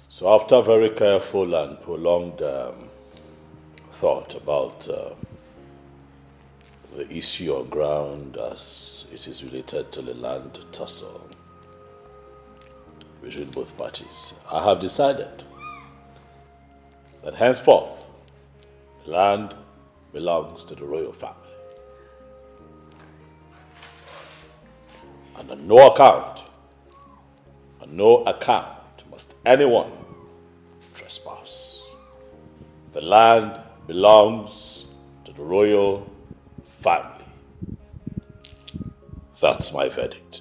So after very careful and prolonged um, thought about uh, the issue on ground as it is related to the land tussle between both parties, I have decided that henceforth the land belongs to the royal family. And on no account, on no account must anyone trespass. The land belongs to the royal family. That's my verdict.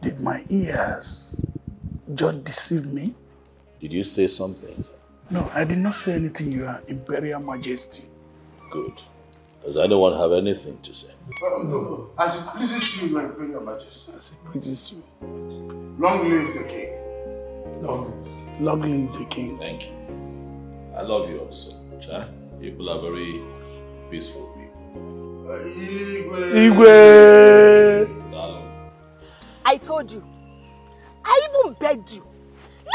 Did my ears just deceive me? Did you say something? No, I did not say anything, Your Imperial Majesty. Good. Does anyone have anything to say? Uh, no. As it pleases you, Your Imperial Majesty. As it pleases you. Long live the king. Long, long live the king. Thank you. I love you also. Cha. People are very peaceful people. Uh, Igwe. Igwe. I told you. I even begged you.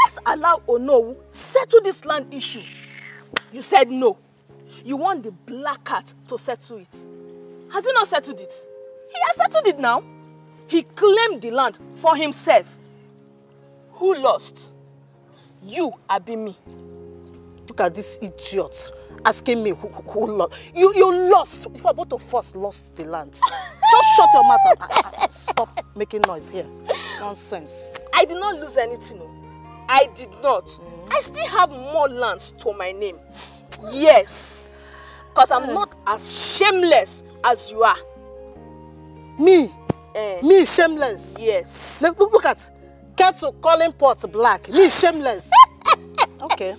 Let's allow Onowu settle this land issue. You said no. You want the black cat to settle it. Has he not settled it? He has settled it now. He claimed the land for himself. Who lost? You, Abimi. Look at this idiot asking me who, who, who lost. You, you lost. If both of us lost the land. Just shut your mouth and and- and stop making noise here. Nonsense. I did not lose anything. I did not. I still have more lands to my name. Yes. Because I'm not as shameless as you are. Me? Eh. Me shameless? Yes. Look, look, look at kettle calling pot black. Me shameless. okay.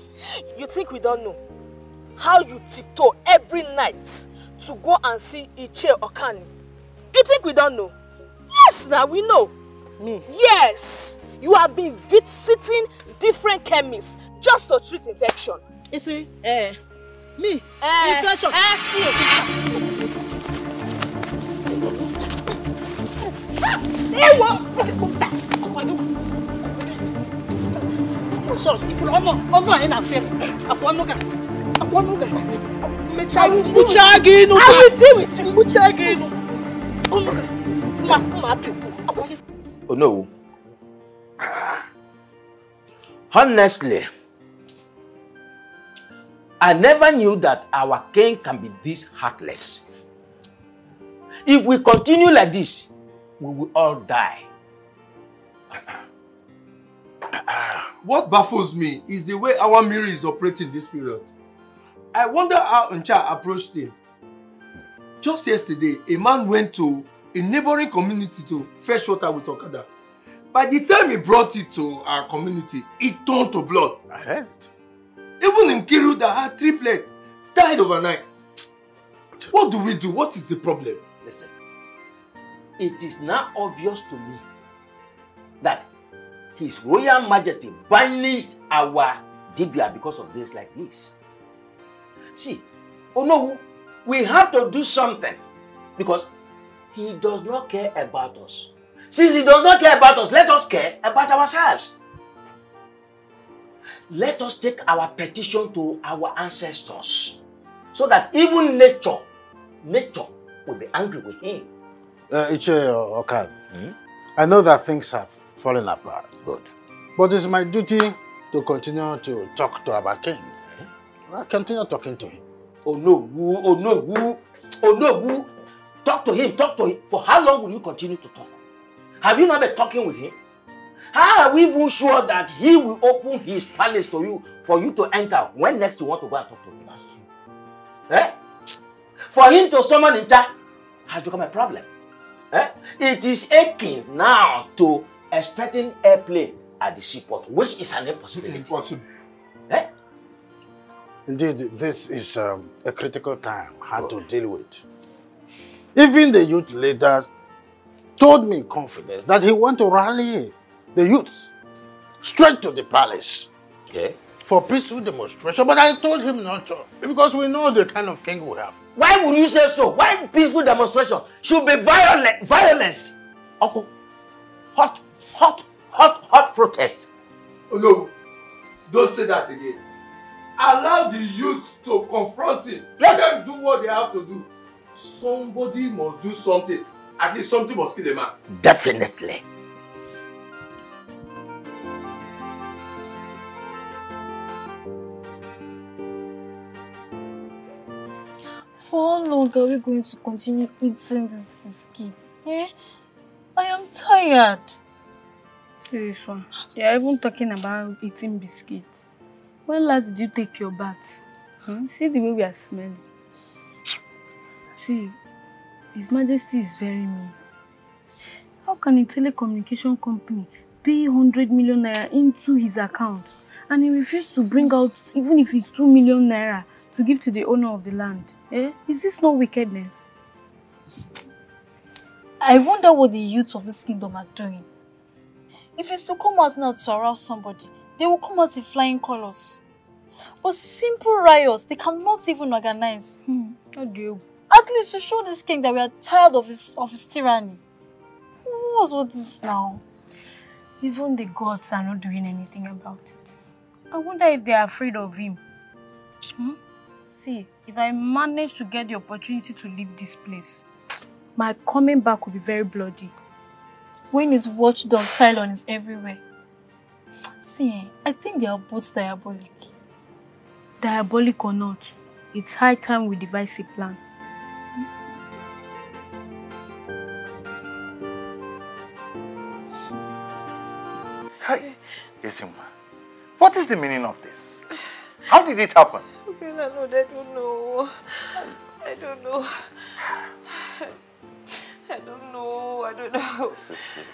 You think we don't know how you tiptoe every night to go and see Iche Okani? You think we don't know? Yes, now we know. Me? Yes. You have been visiting different chemists just to treat infection. See? Eh. Me? Eh. Infection. Eh. Ewo! Sos, ifuru ọmọ ọmọ anyị na-afịa akwa ọnụ ga akwa ọnụ ga mechaa mgbucha gị ịnụ I will deal with you. mgbucha gị ịnụ ọnụ ga mma mma apịkwu akwa gị Oh no. Honestly, I never knew that our king can be this heartless. If we continue like this, we will all die. What baffles me is the way Awamiri is operating this period. I wonder how Ncha approached him. Just yesterday, a man went to a neighboring community to fetch water with Okada. By the time he brought it to our community, it turned to blood. I heard. Even Nkiru that had triplet died overnight. What do we do? What is the problem? Listen, it is now obvious to me that His Royal Majesty banished our Dibia because of this like this. See, Onowu we have to do something because he does not care about us. Since he does not care about us, let us care about ourselves. Let us take our petition to our ancestors so that even nature, nature will be angry with him. Uh, Ichie uh, Okad, hmm? I know that things have fallen apart. Good. But it's my duty to continue to talk to our king. Hmm? I'll continue talking to him. Oh no, oh no, oh no. Talk to him, talk to him. For how long will you continue to talk? Have you not been talking with him? How are we even sure that he will open his palace to you for you to enter when next you want to go and talk to him? That's true. Eh? For him to summon Incha has become a problem. Eh? It is aching now to expecting airplane at the seaport, which is an impossibility. Impossible. Eh? Indeed, this is um, a critical time hard to deal with. Even the youth leader told me in confidence that he want to rally the youth straight to the palace Okay. for peaceful demonstration, but I told him not to because we know the kind of king we have. Why would you say so? Why peaceful demonstration should be violent, violence? Uncle, hot, hot, hot, hot protest. Oh no, don't say that again. Allow the youth to confront him. Let them do what they have to do. Somebody must do something. At least something must kill a man. Definitely. For how long are we going to continue eating this biscuit? Eh? I am tired. See this one. They are even talking about eating biscuits. When last did you take your bath? Hmm? See the way we are smelling. See, His Majesty is very mean. How can a telecommunication company pay 100 million naira into his account and he refused to bring out even if it's 2 million naira to give to the owner of the land? Eh? Is this not wickedness? I wonder what the youth of this kingdom are doing. If it's to come out now to arouse somebody, they will come out in flying colors. But simple riots, they cannot even organize. Hmm. How do you? At least to show this king that we are tired of his of his tyranny. What's all this now? Even the gods are not doing anything about it. I wonder if they are afraid of him. Hmm? See, if I manage to get the opportunity to leave this place, my coming back will be very bloody. When his watchdog Tylon is everywhere. See, eh, I think they are both diabolic. Diabolic or not, it's high time we devise a plan. Hi, Esimwa. What is the meaning of this? How did it happen? Okay, Lord, I don't know. I don't know. I don't know. I don't know. This is serious.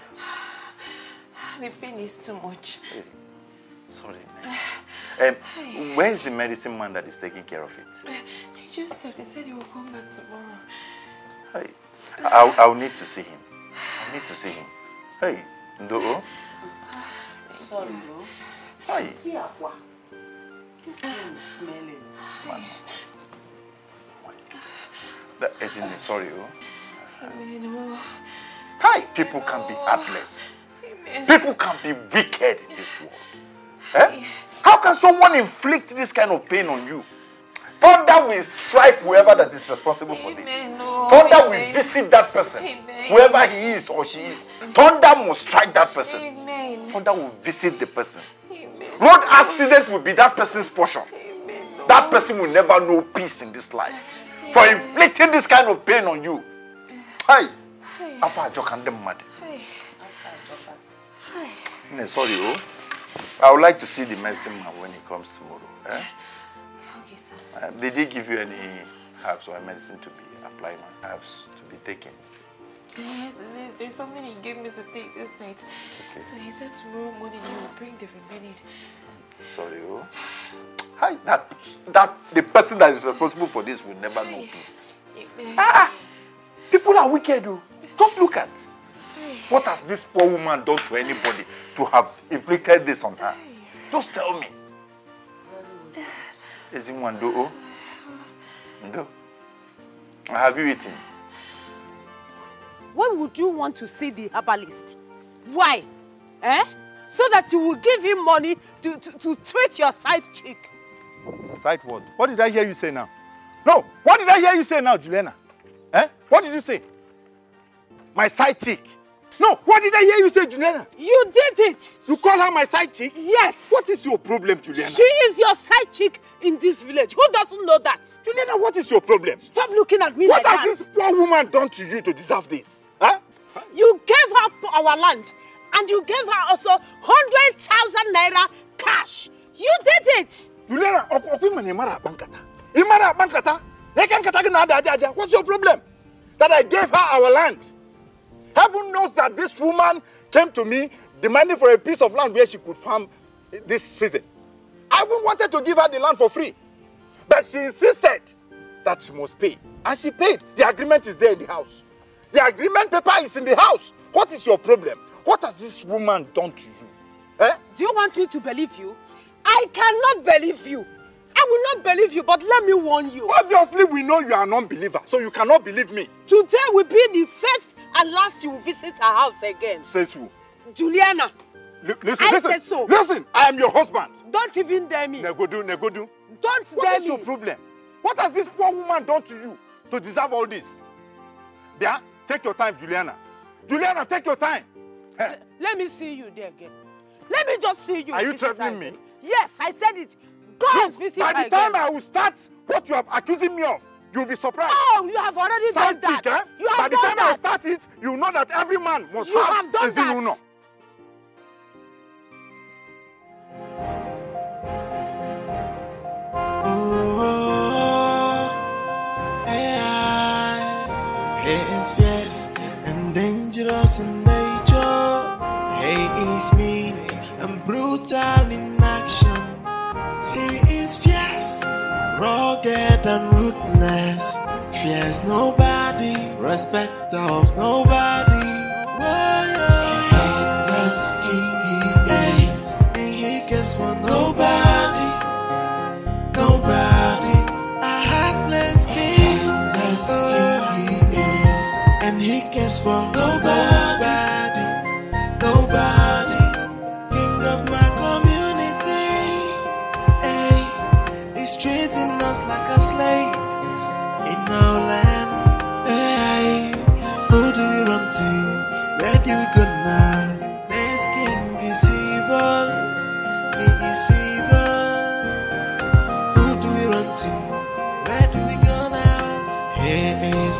The pain is too much. Sorry. Um, where is the medicine man that is taking care of it? He just left. He said he will come back tomorrow. Hey, I'll, I'll need to see him. I need to see him. Hey, Ndo. Sorry, bro. Hi. See Aqua. This thing is smelling. Man. That isn't it. Sorry, oh. Hi, people can be heartless. People can be wicked in this world. Eh? How can someone inflict this kind of pain on you? Thunder will strike whoever that is responsible for this. Thunder will visit that person, whoever he is or she is. Thunder must strike that person. Thunder will visit the person. Road accident will be that person's portion. That person will never know peace in this life. For inflicting this kind of pain on you. Hi. Afa Ajokande mad. No, sorry, oh. I would like to see the medicine man when he comes tomorrow. Eh? Okay. Um, did he give you any herbs or medicine to be applying on herbs to be taken? Yes, there's, there's something he gave me to take this night. So he said tomorrow morning he will bring the remaining. Sorry, oh. Hi, that, that the person that is responsible for this will never know peace. Ah, people are wicked, oh. Just look at what has this poor woman done to anybody to have inflicted this on her. Just tell me. Is it one do? Do? Have you eaten? When would you want to see the herbalist? Why? Eh? So that you will give him money to, to, to treat your side chick. Side what? What did I hear you say now? No, what did I hear you say now, Juliana? Eh? What did you say? My side chick. No, what did I hear you say, Juliana? You did it! You call her my side chick? Yes! What is your problem, Juliana? She is your side chick in this village. Who doesn't know that? Juliana, what is your problem? Stop looking at me What like has that. this poor woman done to you to deserve this? Huh? You gave her our land and you gave her also 100,000 naira cash. You did it! Juliana, ọkwa mana ịmara akpa nkata. Ịmara akpa nkata? Eke nkata gị na-ada aja aja. What's your problem? That I gave her our land. Heaven knows that this woman came to me demanding for a piece of land where she could farm this season. I wanted to give her the land for free. But she insisted that she must pay. And she paid. The agreement is there in the house. The agreement paper is in the house. What is your problem? What has this woman done to you? Eh? Do you want me to believe you? I cannot believe you. I will not believe you, but let me warn you. Obviously, we know you are an unbeliever, so you cannot believe me. Today will be the first and last you will visit our house again. Says who? Juliana, Li- listen, I listen. said so. Listen, I am your husband. don't even dare me. Negodu, Negodu. Don't What dare is me. your problem? What has this poor woman done to you to deserve all this? Yeah, take your time, Juliana. Juliana, take your time. Eh, Let me see you there again. Let me just see you. Are you her threatening me? Yes, I said it. Go and visit By her the time again. I will start what you are accusing me of, you'll be surprised. Oh, you have already Side done that. chick, eh? You have By the done time I start it, you know that every man must You have, have done a zinuno. that. He is fierce and dangerous in nature. He is mean and brutal in action. He is fierce, rugged and ruthless. Fears nobody, respect of nobody. King he is, and he cares for nobody. Nobody, a heartless king. Oh, king he is, and he cares for nobody.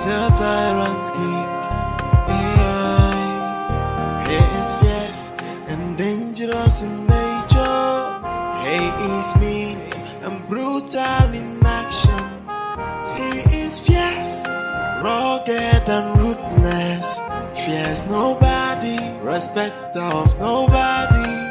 A tyrant king. He is fierce and dangerous in nature. He is mean and brutal in action. He is fierce, rugged and ruthless. Fears nobody, respect of nobody.